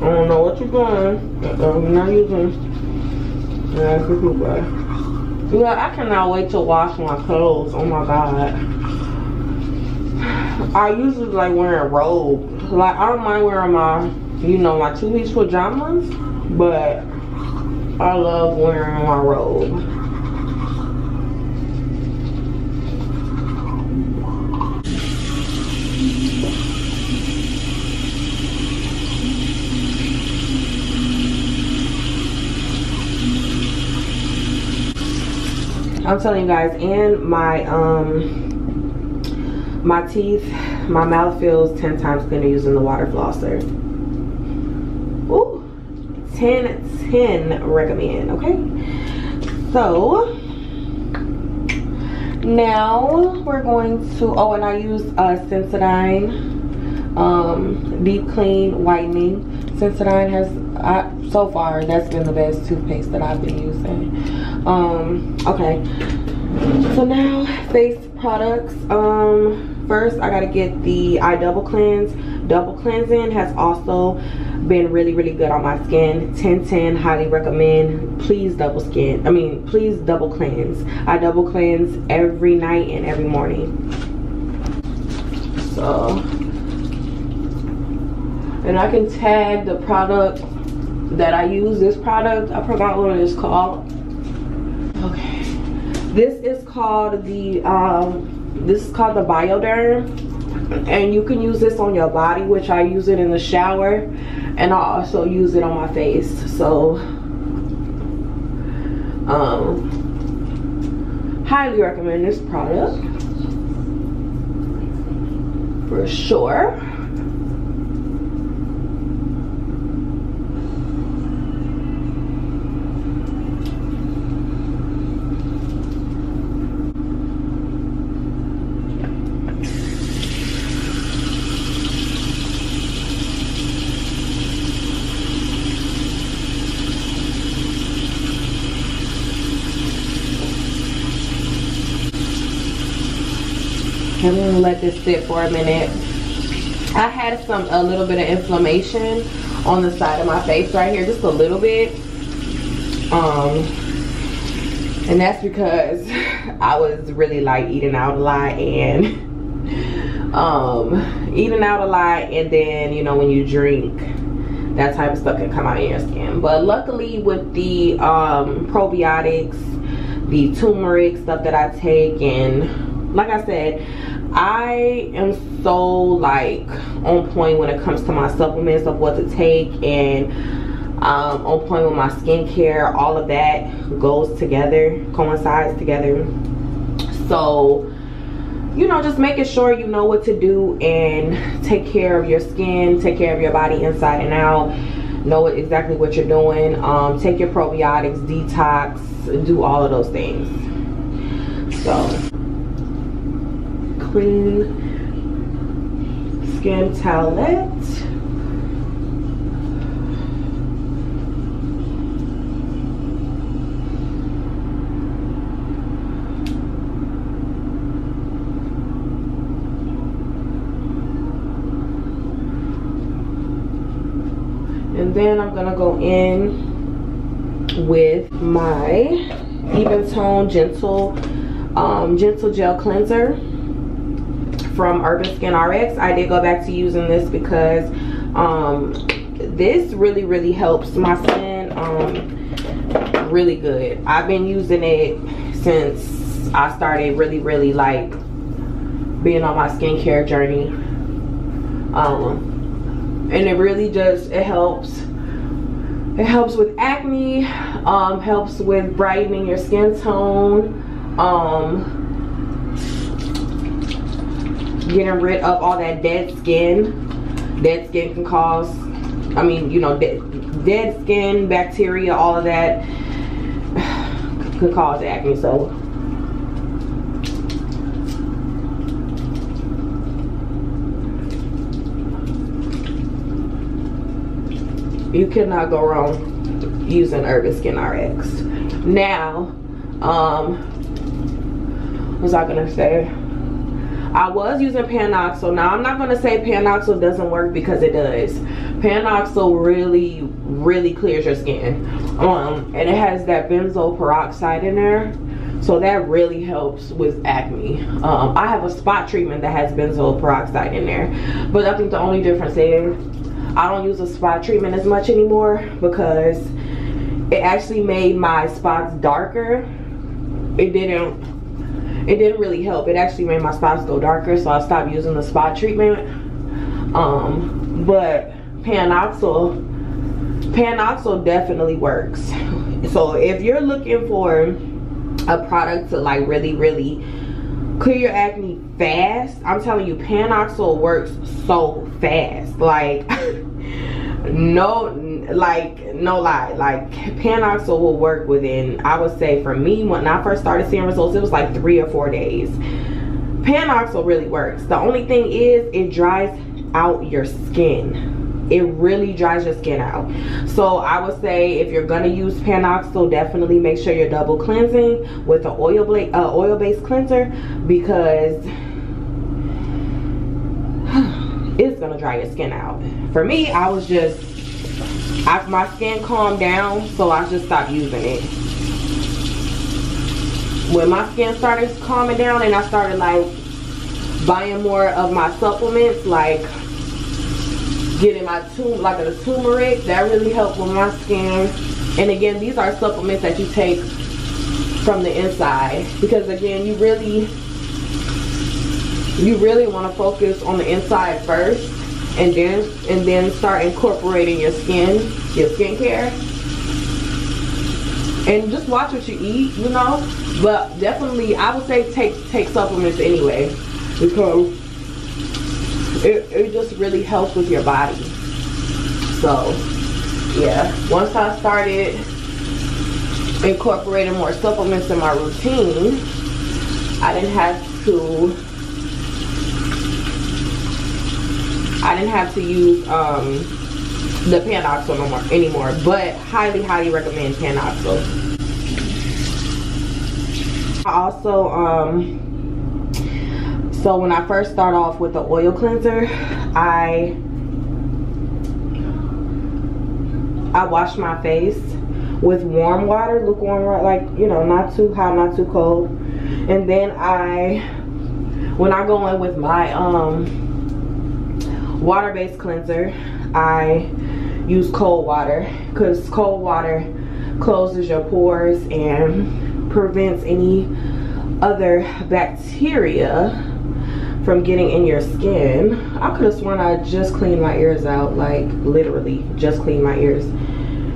I don't know what you're doing. Uh -oh, you're not using. Yeah, it's a toothbrush. Yeah, I cannot wait to wash my clothes. Oh my god. I usually like wearing robes. Like I don't mind wearing my, you know, my two-piece pajamas, but I love wearing my robe. I'm telling you guys, and my um my teeth, my mouth feels 10 times cleaner using the water flosser. Ooh, 10 10 recommend, okay? So now we're going to oh and I use uh Sensodyne um deep clean whitening. Sensodyne has I, so far that's been the best toothpaste that I've been using. Um, okay. So now face products. Um, first I gotta get the eye double cleanse. Double cleansing has also been really really good on my skin 1010 highly recommend please double skin i mean please double cleanse i double cleanse every night and every morning so and i can tag the product that i use this product i forgot what it is called okay this is called the um this is called the bioderm. And you can use this on your body which i use it in the shower. And i also use it on my face. So um highly recommend this product. For sure Let this sit for a minute. I had some a little bit of inflammation on the side of my face right here, just a little bit. Um, and that's because I was really like eating out a lot and um, eating out a lot, and then you know when you drink, that type of stuff can come out of your skin. But luckily, with the um, probiotics, the turmeric stuff that I take, and like I said, I am so like on point when it comes to my supplements of what to take and um, on point with my skincare. All of that goes together, coincides together. So, you know, just making sure you know what to do and take care of your skin, take care of your body inside and out. Know exactly what you're doing. Um, take your probiotics, detox, do all of those things. So clean skin towelette. And then I'm gonna go in with my even tone gentle um, gentle gel cleanser from Urban Skin RX. I did go back to using this because um, this really, really helps my skin um, really good. I've been using it since I started really, really like being on my skincare journey. Um, and it really just, it helps it helps with acne um, helps with brightening your skin tone um, getting rid of all that dead skin. Dead skin can cause, I mean, you know, dead, dead skin, bacteria, all of that could cause acne. So you cannot go wrong using Urban Skin RX. Now, um, what was I gonna say? I was using Panoxyl. Now, I'm not going to say Panoxyl doesn't work because it does. Panoxyl really, really clears your skin. Um, and it has that benzoyl peroxide in there. So that really helps with acne. Um, I have a spot treatment that has benzoyl peroxide in there. But I think the only difference is I don't use a spot treatment as much anymore because it actually made my spots darker. It didn't it didn't really help. It actually made my spots go darker, so I stopped using the spot treatment. Um, but Panoxyl, Panoxyl definitely works. So if you're looking for a product to like really, really clear your acne fast, I'm telling you, Panoxyl works so fast. Like, no like no lie. Like panoxyl will work within i would say for me when i first started seeing results it was like three or four days. Panoxyl really works the only thing is it dries out your skin. It really dries your skin out. So i would say if you're gonna use panoxyl definitely make sure you're double cleansing with an oil blade uh, oil based cleanser because it's gonna dry your skin out. For me i was just I, my skin calmed down so i just stopped using it. When my skin started calming down and i started like buying more of my supplements like getting my tum like a turmeric that really helped with my skin. And again these are supplements that you take from the inside because again you really you really want to focus on the inside first and then and then start incorporating your skin your skincare. And just watch what you eat you know? But definitely i would say take take supplements anyway because it, it just really helps with your body. So yeah. Once i started incorporating more supplements in my routine i didn't have to i didn't have to use um the panoxyl no more anymore but highly highly recommend panoxyl i also um so when I first start off with the oil cleanser, I I wash my face with warm water, lukewarm water, like, you know, not too hot, not too cold. And then I, when I go in with my um, water-based cleanser, I use cold water because cold water closes your pores and prevents any other bacteria from getting in your skin. I could have sworn I just cleaned my ears out, like literally just cleaned my ears.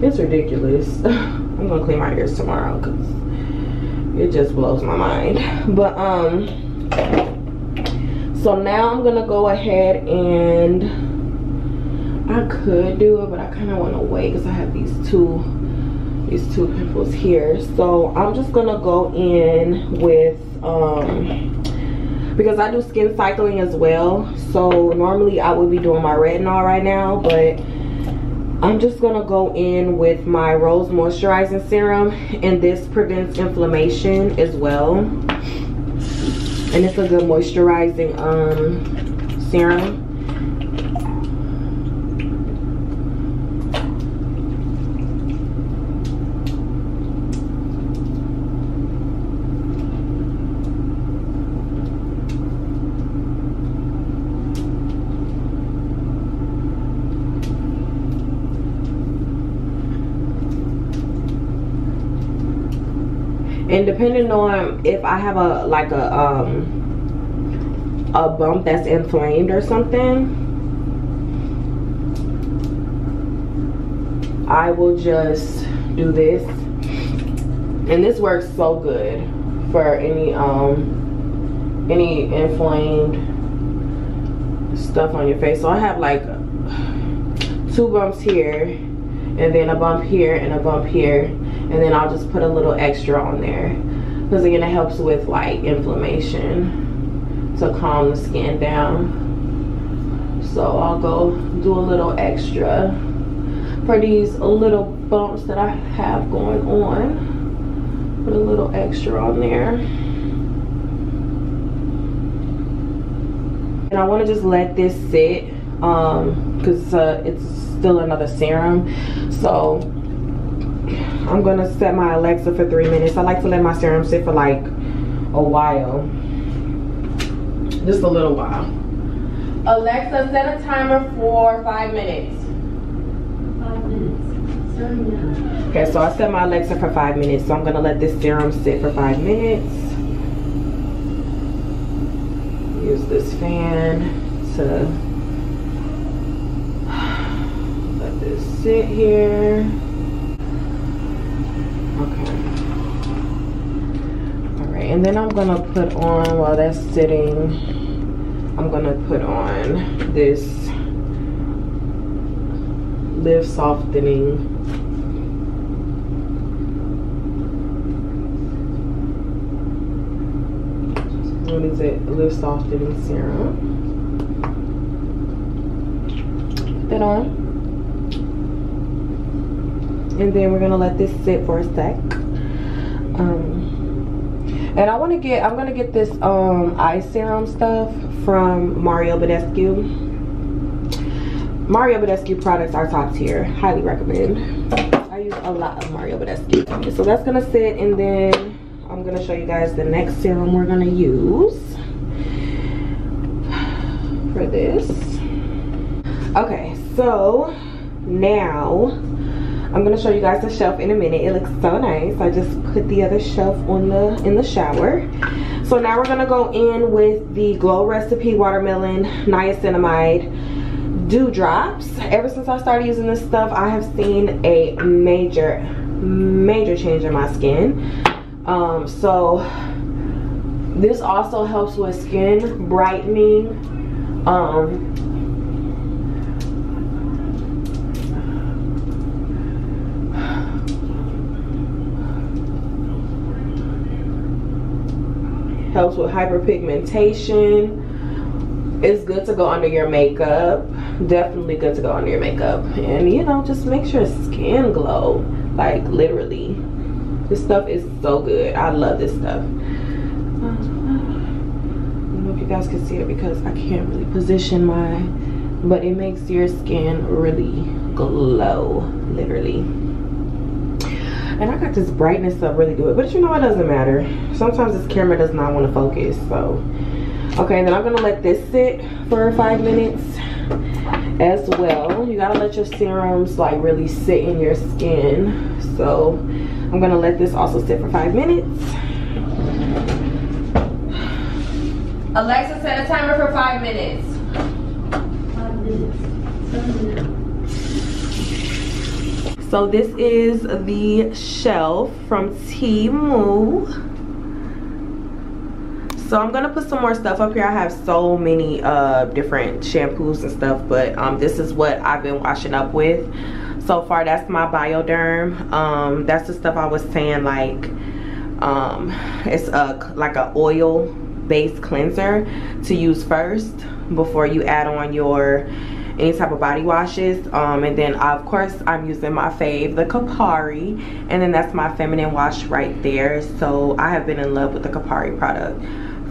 It's ridiculous. I'm gonna clean my ears tomorrow because it just blows my mind. But um, so now I'm gonna go ahead and I could do it, but I kind of want to wait because I have these two these two pimples here. So I'm just gonna go in with um because I do skin cycling as well. So normally I would be doing my retinol right now, but I'm just gonna go in with my Rose Moisturizing Serum and this prevents inflammation as well. And it's a good moisturizing um, serum. And depending on if I have a like a um a bump that's inflamed or something I will just do this. And this works so good for any um any inflamed stuff on your face. So I have like two bumps here and then a bump here and a bump here and then I'll just put a little extra on there. Because again it helps with like inflammation to calm the skin down. So I'll go do a little extra for these little bumps that I have going on. Put a little extra on there. And I want to just let this sit um because uh, it's still another serum. So I'm gonna set my Alexa for three minutes. I like to let my serum sit for like a while. Just a little while. Alexa, set a timer for five minutes. Five minutes. Okay, so I set my Alexa for five minutes. So I'm gonna let this serum sit for five minutes. Use this fan to let this sit here. And then I'm gonna put on while that's sitting I'm gonna put on this lift softening. What is it? Lift softening serum. Put that on. And then we're gonna let this sit for a sec. Um, and I want to get I'm gonna get this um eye serum stuff from Mario Badescu. Mario Badescu products are top tier highly recommend. I use a lot of Mario Badescu. So that's gonna sit and then I'm gonna show you guys the next serum we're gonna use for this. Okay so now I'm gonna show you guys the shelf in a minute. It looks so nice. I just put the other shelf on the in the shower. So now we're gonna go in with the Glow Recipe Watermelon Niacinamide Dew Drops. Ever since I started using this stuff, I have seen a major, major change in my skin. Um, so this also helps with skin brightening. Um, helps with hyperpigmentation. It's good to go under your makeup. Definitely good to go under your makeup. And you know just makes your skin glow like literally. This stuff is so good. I love this stuff. I don't know if you guys can see it because I can't really position my but it makes your skin really glow literally and I got this brightness up really good but you know it doesn't matter. Sometimes this camera does not want to focus so. Okay then I'm gonna let this sit for five minutes as well. You gotta let your serums like really sit in your skin. So I'm gonna let this also sit for five minutes. Alexa set a timer for five minutes Five minutes. Starting now. So this is the shelf from Temu. So I'm gonna put some more stuff up here. I have so many uh, different shampoos and stuff, but um, this is what I've been washing up with. So far, that's my Bioderm. Um, that's the stuff I was saying, like, um, it's a like a oil based cleanser to use first before you add on your any type of body washes. Um, and then of course i'm using my fave the kapari and then that's my feminine wash right there. So i have been in love with the kapari product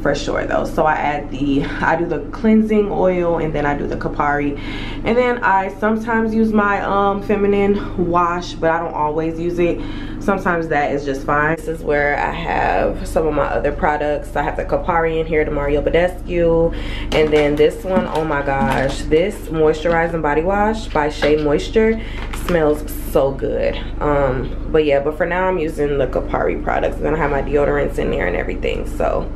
for sure though. So i add the i do the cleansing oil and then i do the kapari and then i sometimes use my um feminine wash but i don't always use it. Sometimes that is just fine. This is where i have some of my other products. I have the kapari in here the mario badescu and then this one oh my gosh this moisturizing body wash by shea moisture smells so good. Um but yeah but for now i'm using the kapari products and then i have my deodorants in there and everything so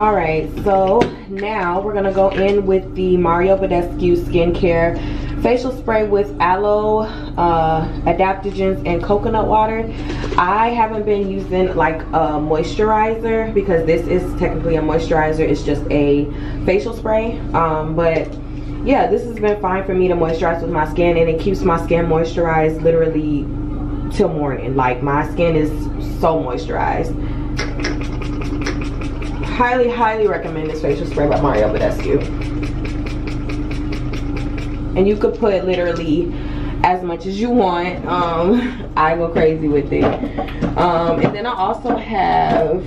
all right so now we're gonna go in with the mario badescu skincare facial spray with aloe uh, adaptogens and coconut water. I haven't been using like a moisturizer because this is technically a moisturizer. It's just a facial spray. Um, but yeah this has been fine for me to moisturize with my skin and it keeps my skin moisturized literally till morning. Like my skin is so moisturized highly, highly recommend this facial spray by Mario Badescu. And you could put literally as much as you want. Um, I go crazy with it. Um, and then I also have,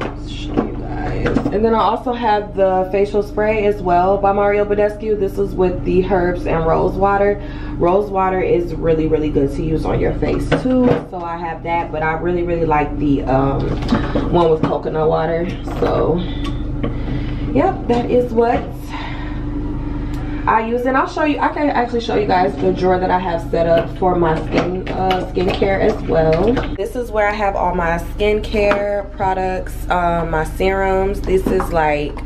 let's show you guys. And then I also have the facial spray as well by Mario Badescu. This is with the herbs and rose water. Rose water is really, really good to use on your face too. So I have that, but I really, really like the um, one with coconut water. So, yep, that is what I use and I'll show you I can actually show you guys the drawer that I have set up for my skin uh, skincare as well. This is where I have all my skincare products um, my serums. This is like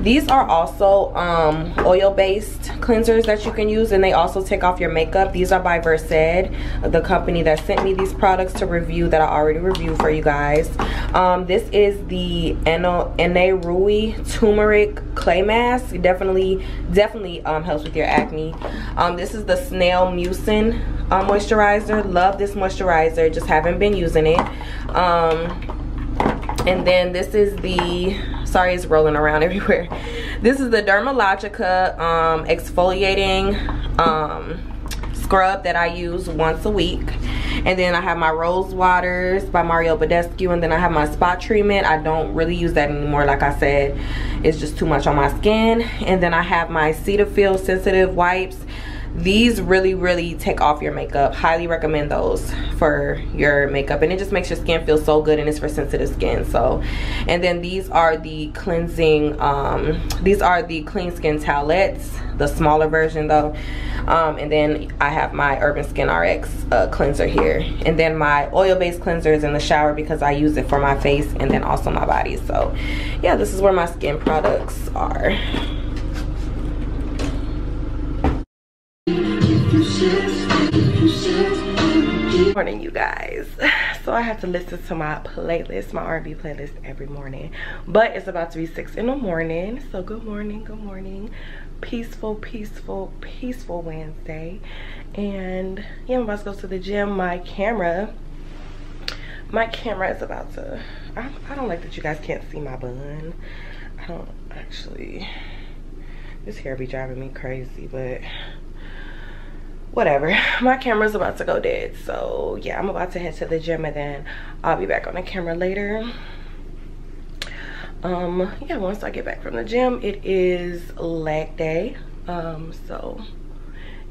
these are also um, oil based cleansers that you can use and they also take off your makeup. These are by Versed the company that sent me these products to review that I already reviewed for you guys. Um, this is the Ene Rui turmeric clay mask. Definitely definitely um, helps with your acne. Um, this is the snail mucin uh, moisturizer. Love this moisturizer. Just haven't been using it. Um, and then this is the sorry it's rolling around everywhere. This is the dermalogica um, exfoliating um, scrub that I use once a week. And then I have my Rose Waters by Mario Badescu. And then I have my spot treatment. I don't really use that anymore. Like I said, it's just too much on my skin. And then I have my Cetaphil Sensitive Wipes these really really take off your makeup. Highly recommend those for your makeup. And it just makes your skin feel so good and it's for sensitive skin. So and then these are the cleansing um these are the clean skin towelettes the smaller version though. Um and then i have my urban skin rx uh, cleanser here. And then my oil-based cleanser is in the shower because i use it for my face and then also my body. So yeah this is where my skin products are morning you guys. So i have to listen to my playlist my r&b playlist every morning. But it's about to be six in the morning. So good morning good morning. Peaceful peaceful peaceful wednesday. And yeah i'm about to go to the gym. My camera my camera is about to I, I don't like that you guys can't see my bun. I don't actually this hair be driving me crazy but whatever. My camera's about to go dead so yeah i'm about to head to the gym and then i'll be back on the camera later. Um yeah once i get back from the gym it is leg day. Um so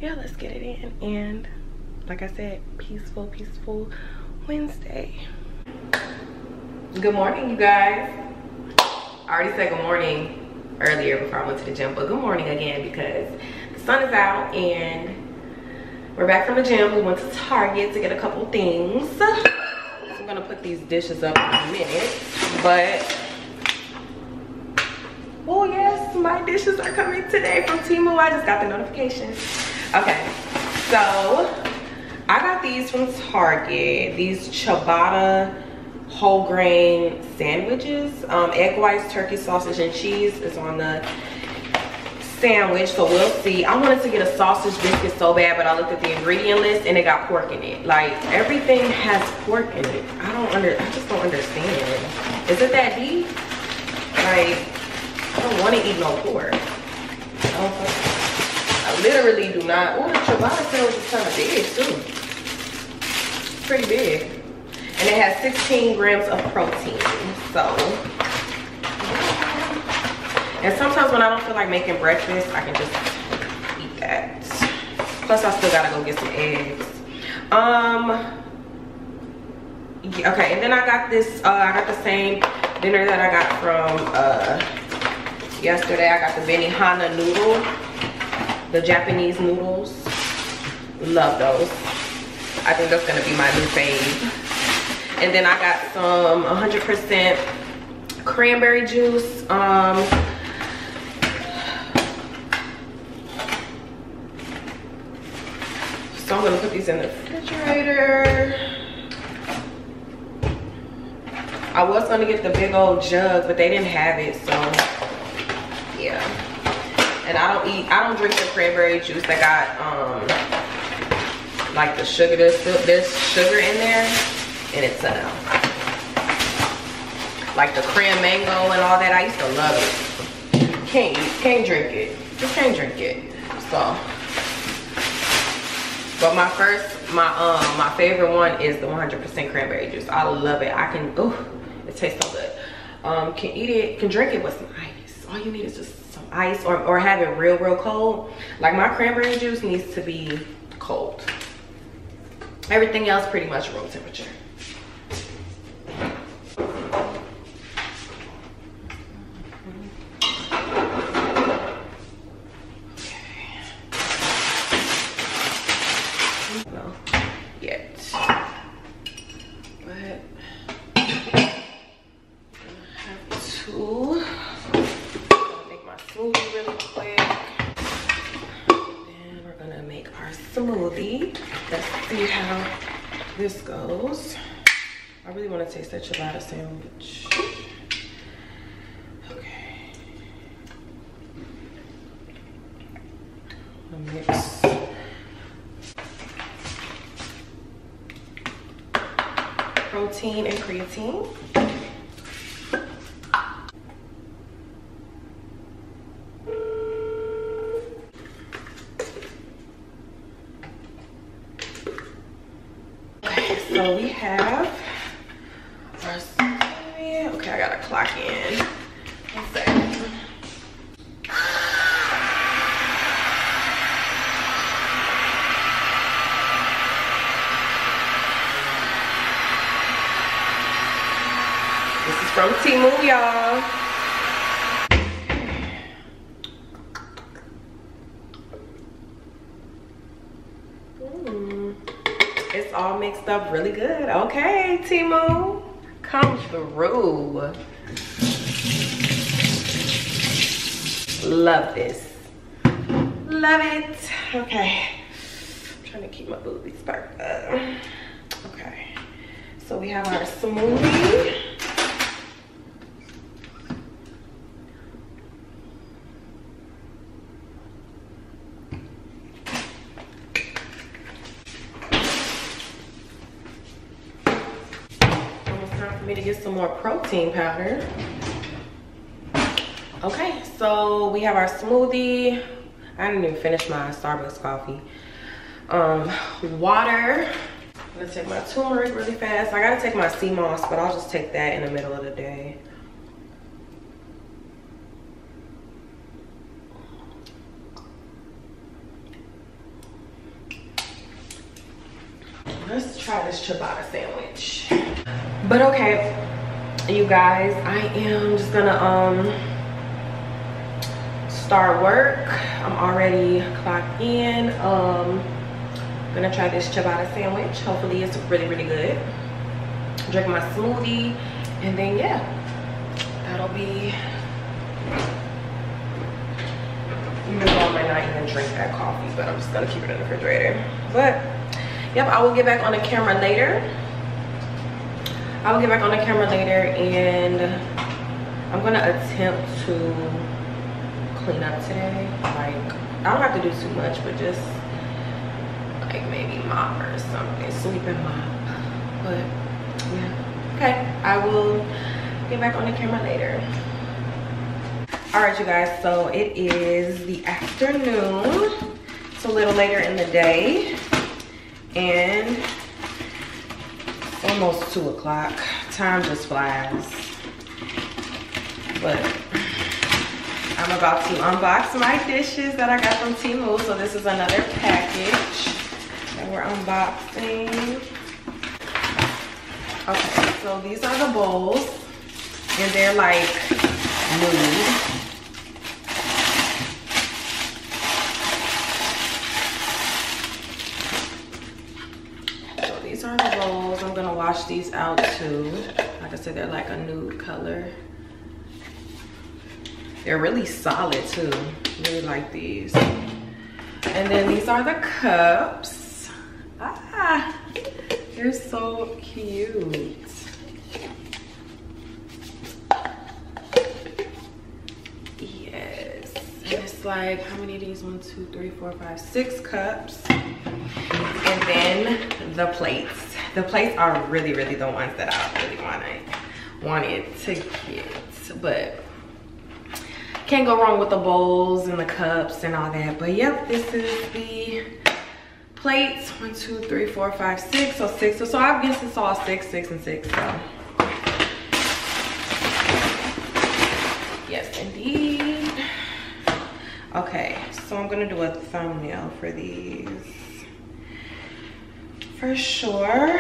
yeah let's get it in. And like i said peaceful peaceful wednesday. Good morning you guys. I already said good morning earlier before i went to the gym but good morning again because the sun is out and we're back from the gym. We went to Target to get a couple things. I'm gonna put these dishes up in a minute, but oh yes, my dishes are coming today from Temu. I just got the notification. Okay, so I got these from Target. These ciabatta whole grain sandwiches. Um, egg whites, turkey sausage, and cheese is on the sandwich so we'll see. I wanted to get a sausage biscuit so bad but i looked at the ingredient list and it got pork in it. Like everything has pork in it. I don't under i just don't understand. Is it that deep? Like i don't want to eat no pork. I, I literally do not. Oh the ciabatta sandwich is kind of big too. Pretty big. And it has 16 grams of protein so and sometimes when I don't feel like making breakfast, I can just eat that. Plus I still gotta go get some eggs. Um, yeah, okay, and then I got this, uh, I got the same dinner that I got from uh, yesterday. I got the Benihana noodle, the Japanese noodles. Love those. I think that's gonna be my new fave. And then I got some 100% cranberry juice. Um, So I'm gonna put these in the refrigerator. I was gonna get the big old jug, but they didn't have it, so yeah. And I don't eat, I don't drink the cranberry juice that got um like the sugar, there's, there's sugar in there, and it's a no. Like the cran mango and all that, I used to love it. Can't can't drink it. Just can't drink it. So but my first, my um, my favorite one is the 100% cranberry juice. I love it. I can, oh, it tastes so good. Um, can eat it, can drink it with some ice. All you need is just some ice or, or have it real, real cold. Like my cranberry juice needs to be cold. Everything else pretty much room temperature. taste that ciabatta sandwich. Okay. i mix. Protein and creatine. We have our. Okay, I gotta clock in. This is from Temu, y'all. Mm. It's all mixed up really good. Okay, Temu, come through. Love this. Love it. Okay. I'm trying to keep my boobies perked up. Okay. So we have our smoothie. Almost time for me to get some more protein powder. Okay, so we have our smoothie. I didn't even finish my Starbucks coffee. Um, water. I'm gonna take my turmeric really fast. I gotta take my sea moss, but I'll just take that in the middle of the day. Let's try this ciabatta sandwich. But okay, you guys, I am just gonna um start work. I'm already clocked in. Um, gonna try this ciabatta sandwich. Hopefully it's really, really good. Drink my smoothie, and then yeah, that'll be. Even though I might not even drink that coffee, but I'm just gonna keep it in the refrigerator. But yep, I will get back on the camera later. I will get back on the camera later, and I'm gonna attempt to clean up today. Like, I don't have to do too much, but just like maybe mop or something, sweep and mop. But yeah, okay, I will get back on the camera later. All right, you guys, so it is the afternoon. It's a little later in the day, and almost two o'clock. Time just flies. But I'm about to unbox my dishes that I got from Temu. So this is another package that we're unboxing. Okay, so these are the bowls. And they're like nude. So these are the bowls. I'm gonna wash these out too. Like I said, they're like a nude color. They're really solid too. Really like these. And then these are the cups. Ah, they're so cute. Yes. And it's like, how many of these? One, two, three, four, five, six cups. And then the plates. The plates are really, really the ones that I really wanted, wanted to get. But can't go wrong with the bowls and the cups and all that. But yep, this is the plates. One, two, three, four, five, six. So six. So, so I guess it's all six, six, and six. So yes, indeed. Okay, so I'm gonna do a thumbnail for these for sure.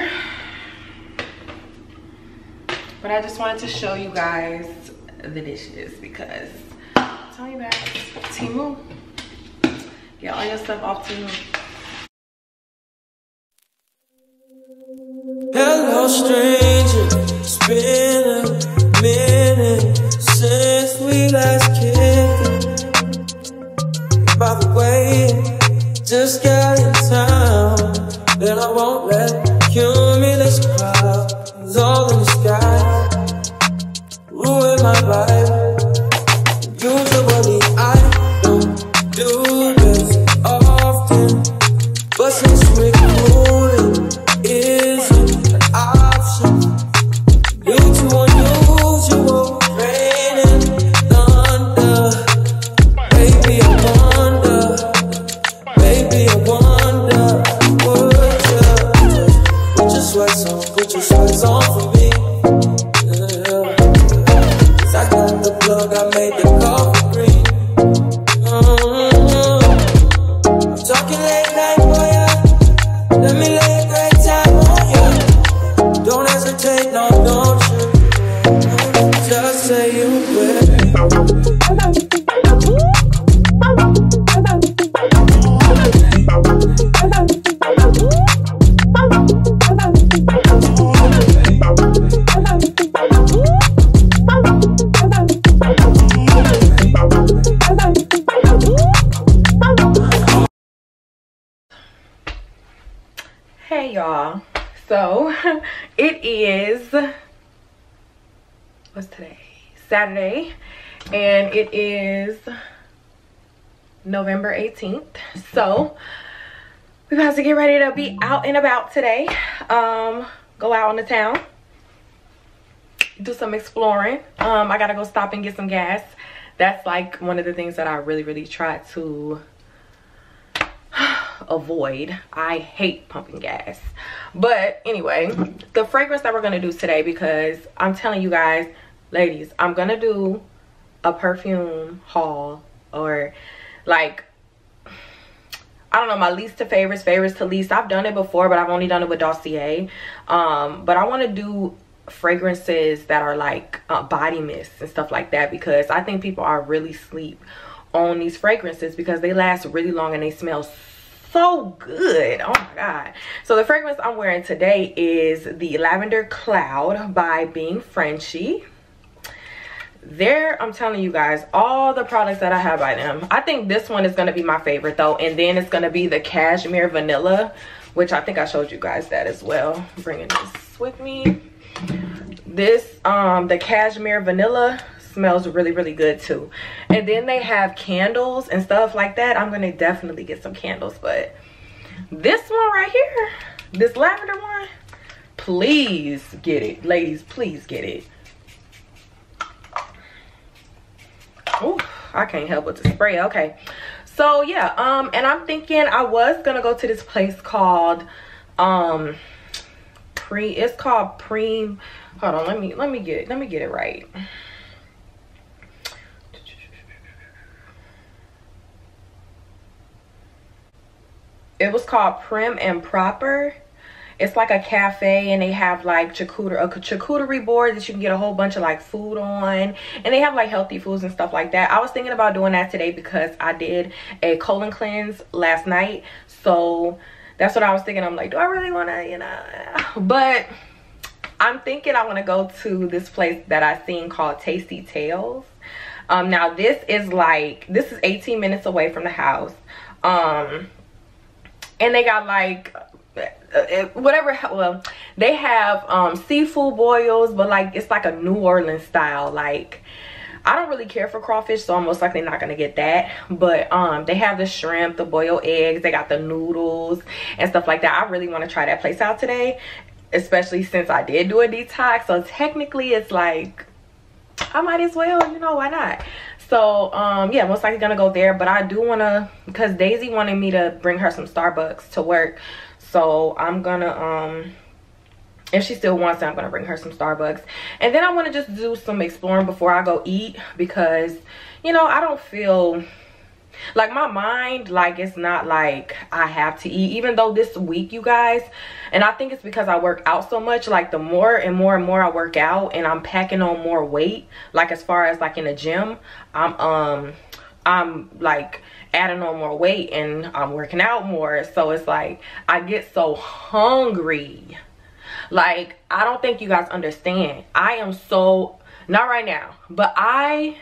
But I just wanted to show you guys the dishes because tell you guys, Temu. Get all your stuff off Temu. Hello, stranger. 18th. So we about to get ready to be out and about today. Um, go out on the town. Do some exploring. Um, I gotta go stop and get some gas. That's like one of the things that I really, really try to avoid. I hate pumping gas. But anyway, the fragrance that we're to do today because I'm telling you guys, ladies, I'm to do a perfume haul or like I don't know, my least to favorites, favorites to least. I've done it before, but I've only done it with Dossier. Um, but I want to do fragrances that are like uh, body mists and stuff like that because I think people are really sleep on these fragrances because they last really long and they smell so good oh my god so the fragrance i'm wearing today is the lavender cloud by Being Frenshe there i'm telling you guys all the products that i have by them i think this one is going to be my favorite though. And then it's going to be the cashmere vanilla which i think i showed you guys that as well. I'm bringing this with me. This um the cashmere vanilla smells really really good too. And then they have candles and stuff like that. I'm gonna definitely get some candles but this one right here this lavender one please get it. Ladies please get it oh i can't help but to spray. Okay. So yeah um and i'm thinking i was gonna go to this place called um pre it's called preem hold on let me let me get let me get it right. It was called prim and proper it's like a cafe and they have like charcuterie a charcuterie board that you can get a whole bunch of like food on. And they have like healthy foods and stuff like that. I was thinking about doing that today because i did a colon cleanse last night. So that's what i was thinking. I'm like do i really want to you know? But i'm thinking i want to go to this place that i seen called tasty tales. Um now this is like this is 18 minutes away from the house. Um and they got like whatever well they have um seafood boils but like it's like a new orleans style like I don't really care for crawfish, so I'm most likely not gonna get that. But um, they have the shrimp, the boiled eggs, they got the noodles and stuff like that. I really want to try that place out today, especially since I did do a detox. So technically, it's like I might as well, you know, why not? So um, yeah, most likely gonna go there. But I do wanna, because Daisy wanted me to bring her some Starbucks to work so i'm gonna um if she still wants it i'm gonna bring her some starbucks. And then i want to just do some exploring before i go eat because you know i don't feel like my mind like it's not like i have to eat. Even though this week you guys and i think it's because i work out so much like the more and more and more i work out and i'm packing on more weight like as far as like in the gym i'm um i'm like adding on more weight and I'm working out more. So it's like I get so hungry. Like I don't think you guys understand. I am so not right now, but I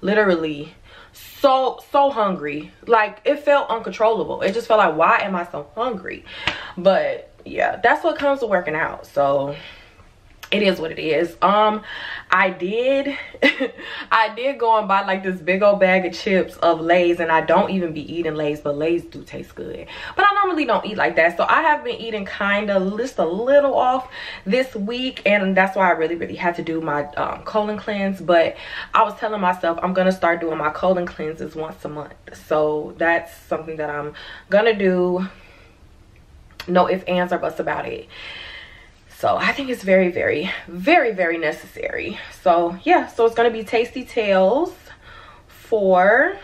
literally so so hungry. Like it felt uncontrollable. It just felt like why am I so hungry? But yeah, that's what comes to working out. So it is what it is. Um i did i did go and buy like this big old bag of chips of lays and i don't even be eating lays but lays do taste good. But i normally don't eat like that so i have been eating kind of just a little off this week and that's why i really really had to do my um, colon cleanse. But i was telling myself i'm gonna start doing my colon cleanses once a month. So that's something that i'm gonna do. No ifs ands or buts about it So I think it's very, very, very, very necessary. So yeah, so it's gonna be Tasty Tails for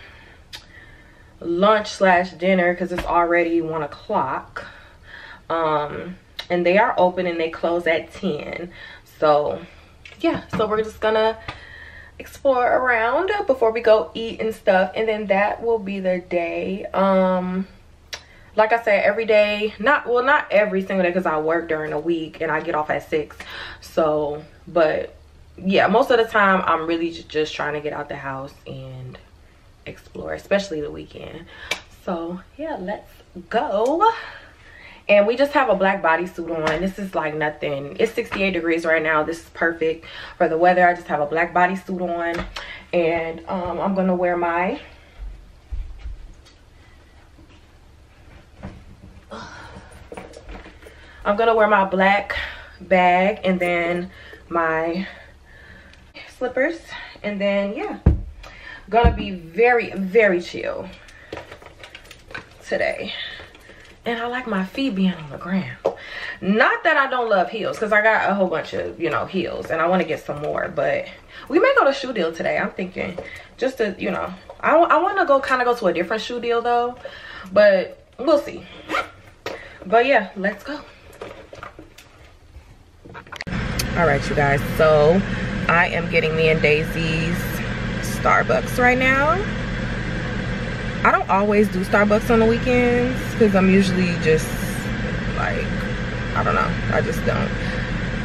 lunch slash dinner because it's already one o'clock. Um, and they are open and they close at 10. So yeah, so we're just gonna explore around before we go eat and stuff and then that will be the day um like i said every day not well not every single day because i work during the week and i get off at six. So but yeah most of the time i'm really just trying to get out the house and explore especially the weekend. So yeah let's go. And we just have a black bodysuit on. This is like nothing. It's 68 degrees right now. This is perfect for the weather. I just have a black bodysuit on. And um, i'm gonna wear my i'm gonna wear my black bag and then my slippers and then yeah gonna be very very chill today and I like my feet being on the ground. Not that I don't love heels because I got a whole bunch of, you know, heels and I want to get some more. But we may go to shoe deal today. I'm thinking just to, you know, I, I want to go kind of go to a different shoe deal though. But we'll see. But yeah, let's go. All right, you guys. So I am getting me and Daisy's Starbucks right now. I don't always do Starbucks on the weekends because I'm usually just like, I don't know, I just don't.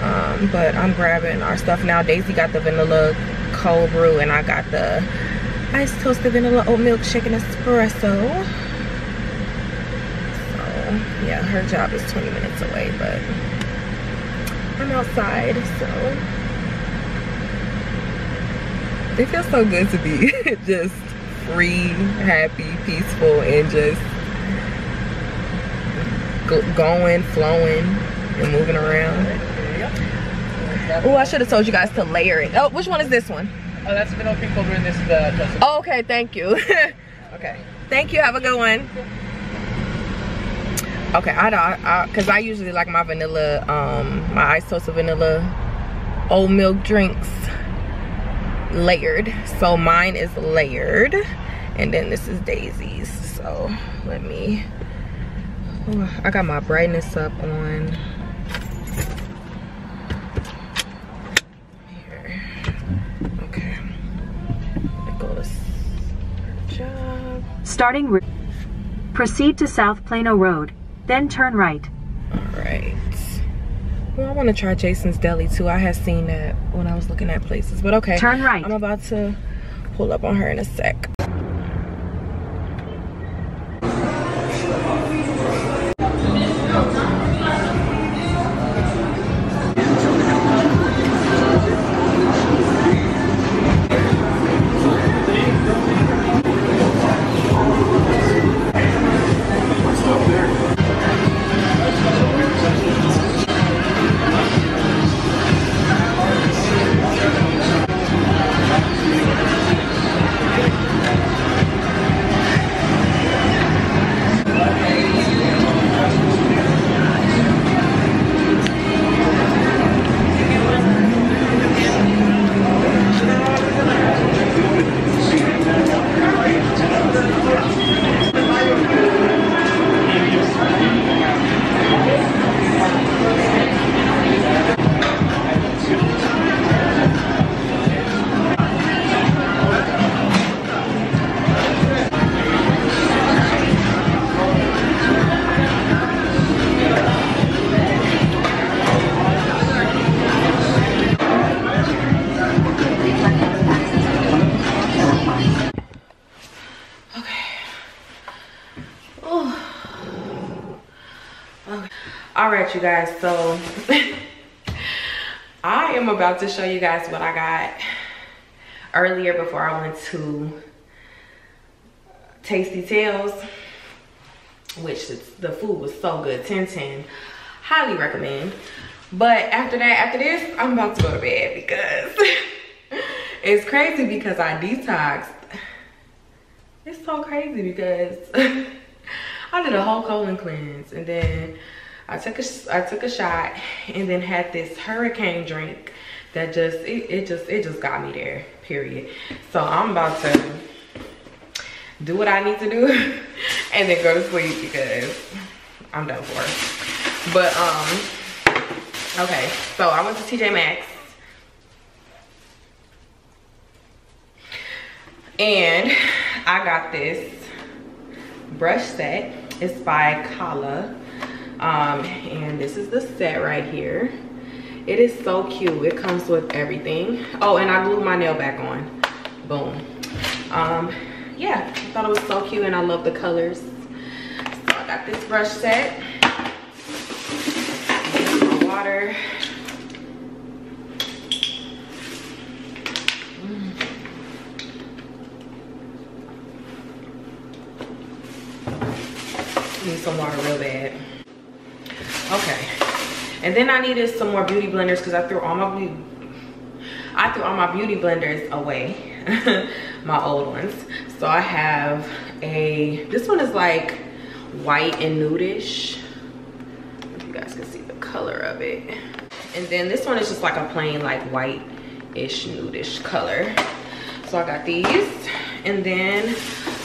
Um, but I'm grabbing our stuff now. Daisy got the vanilla cold brew and I got the iced toasted vanilla oat milk shaken espresso. So yeah, her job is 20 minutes away, but I'm outside, so it feels so good to be just free, happy, peaceful, and just go going, flowing, and moving around. Oh, I should have told you guys to layer it. Oh, which one is this one? Oh, that's vanilla cold brew and this uh, is the. Oh, okay, thank you. Okay. thank you, have a good one. Okay, I don't, cause I usually like my vanilla, um, my iced toasted vanilla oat milk drinks layered. So mine is layered. And then this is Daisy's. So let me, I got my brightness up on. Here. Okay. Starting. Proceed to South Plano Road, then turn right. All right. Well, I want to try Jason's Deli too. I had seen that when I was looking at places, but okay. Turn right. I'm about to pull up on her in a sec. All right you guys so i am about to show you guys what i got earlier before i went to tasty tails which the food was so good 10 10 highly recommend. But after that after this i'm about to go to bed because it's crazy because i detoxed. It's so crazy because i did a whole colon cleanse and then I took a I took a shot and then had this hurricane drink that just it, it just it just got me there. Period. So I'm about to do what I need to do and then go to sleep because I'm done for. But um okay, so I went to TJ Maxx and I got this brush set. It's by Kala um and this is the set right here. It is so cute. It comes with everything. Oh and i glued my nail back on. Boom. Um yeah i thought it was so cute and i love the colors. So i got this brush set my water need some water real bad okay and then i needed some more beauty blenders because i threw all my beauty i threw all my beauty blenders away my old ones. So i have a this one is like white and nudish if you guys can see the color of it. And then this one is just like a plain like white-ish nudish color. So i got these. And then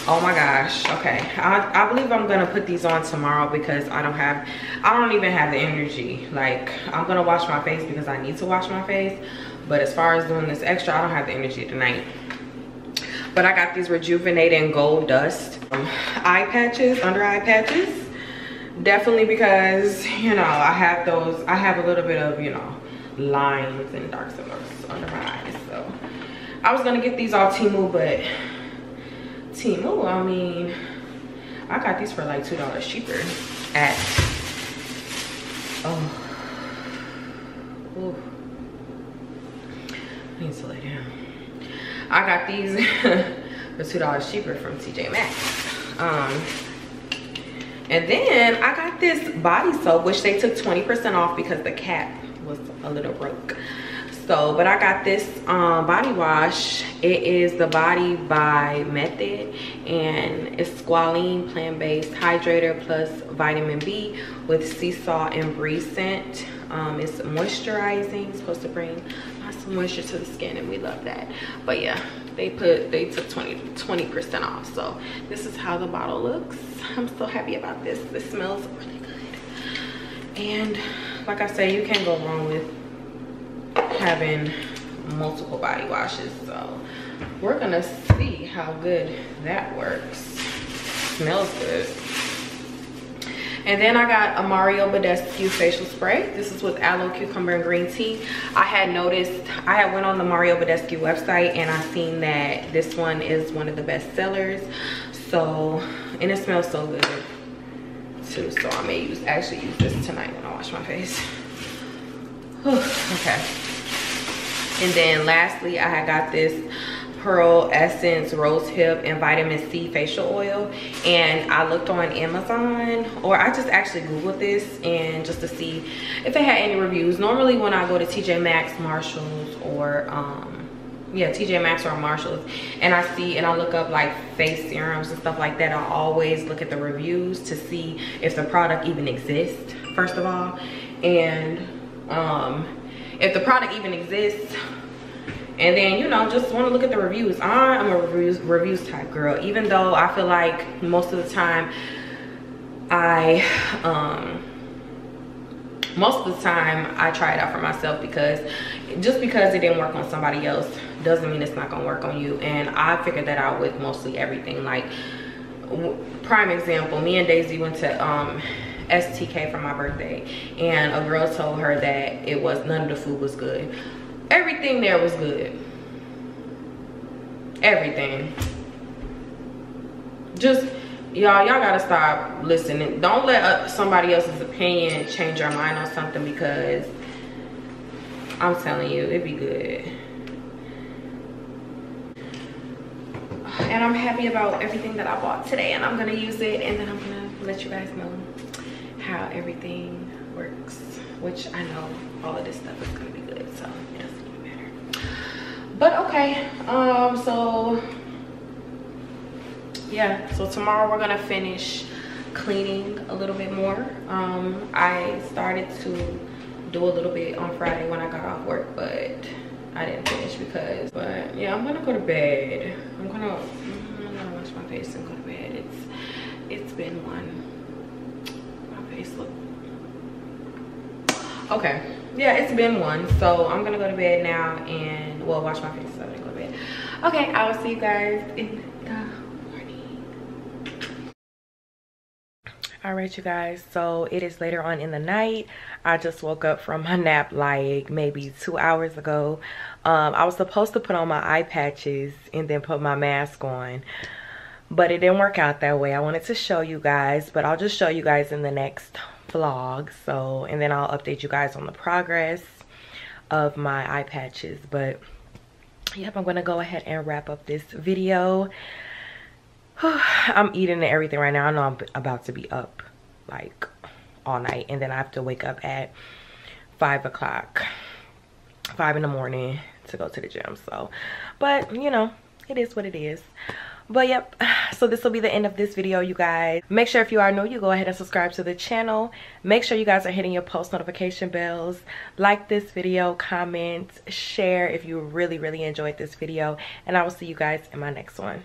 oh my gosh okay. I, I believe i'm gonna put these on tomorrow because i don't have i don't even have the energy. Like i'm gonna wash my face because i need to wash my face but as far as doing this extra i don't have the energy tonight. But i got these rejuvenating gold dust um, eye patches under eye patches. Definitely because you know i have those i have a little bit of you know lines and dark circles under my eyes so. I was gonna get these off Temu but Temu, I mean, I got these for like $2 cheaper at, oh, Ooh. I need to lay down. I got these for $2 cheaper from TJ Maxx. Um, and then I got this body soap, which they took 20% off because the cap was a little broke so but i got this um, body wash. It is the body by method and it's squalene plant-based hydrator plus vitamin b with sea salt and breeze scent. Um, it's moisturizing. It's supposed to bring lots of moisture to the skin and we love that. But yeah they put they took 20 percent off. So this is how the bottle looks. I'm so happy about this. This smells really good. And like i say you can't go wrong with having multiple body washes so we're gonna see how good that works smells good and then I got a Mario Badescu facial spray. This is with aloe, cucumber, and green tea. I had noticed, I had went on the Mario Badescu website and I seen that this one is one of the best sellers. So, and it smells so good too. So I may use, actually use this tonight when I wash my face. okay. And then lastly, I got this Pearl Essence Rose Hip and Vitamin C Facial Oil. And I looked on Amazon, or I just actually Googled this and just to see if they had any reviews. Normally when I go to TJ Maxx, Marshalls, or um, yeah, TJ Maxx or Marshalls, and I see and I look up like face serums and stuff like that, I always look at the reviews to see if the product even exists, first of all. And um, if the product even exists, and then you know just want to look at the reviews. I am a reviews reviews type girl. Even though i feel like most of the time i um most of the time i try it out for myself because just because it didn't work on somebody else doesn't mean it's not gonna work on you. And i figured that out with mostly everything. Like prime example me and daisy went to um stk for my birthday. And a girl told her that it was none of the food was good. Everything there was good. Everything. Just y'all y'all gotta stop listening. Don't let uh, somebody else's opinion change your mind on something because i'm telling you it'd be good. And i'm happy about everything that i bought today and i'm gonna use it and then i'm gonna let you guys know how everything works which i know all of this stuff is gonna be good so it doesn't even matter. but okay um so yeah so tomorrow we're gonna finish cleaning a little bit more. Um, I started to do a little bit on Friday when I got off work, but I didn't finish because, but yeah, I'm gonna go to bed. I'm gonna, I'm gonna wash my face and go to bed. It's, it's been one. Look, okay. Yeah, it's been one. So I'm gonna go to bed now and, well, wash my face so i'm gonna go to bed. Okay, I will see you guys in the morning. all right you guys so it is later on in the night i just woke up from my nap like maybe two hours ago um, i was supposed to put on my eye patches and then put my mask on but it didn't work out that way i wanted to show you guys but i'll just show you guys in the next vlog so and then i'll update you guys on the progress of my eye patches but yep i'm gonna go ahead and wrap up this video I'm eating and everything right now. I know I'm about to be up like all night and then I have to wake up at five o'clock, five in the morning to go to the gym. So, but you know, it is what it is. But yep, so this will be the end of this video, you guys. Make sure if you are new, you go ahead and subscribe to the channel. Make sure you guys are hitting your post notification bells. Like this video, comment, share if you really, really enjoyed this video. And I will see you guys in my next one.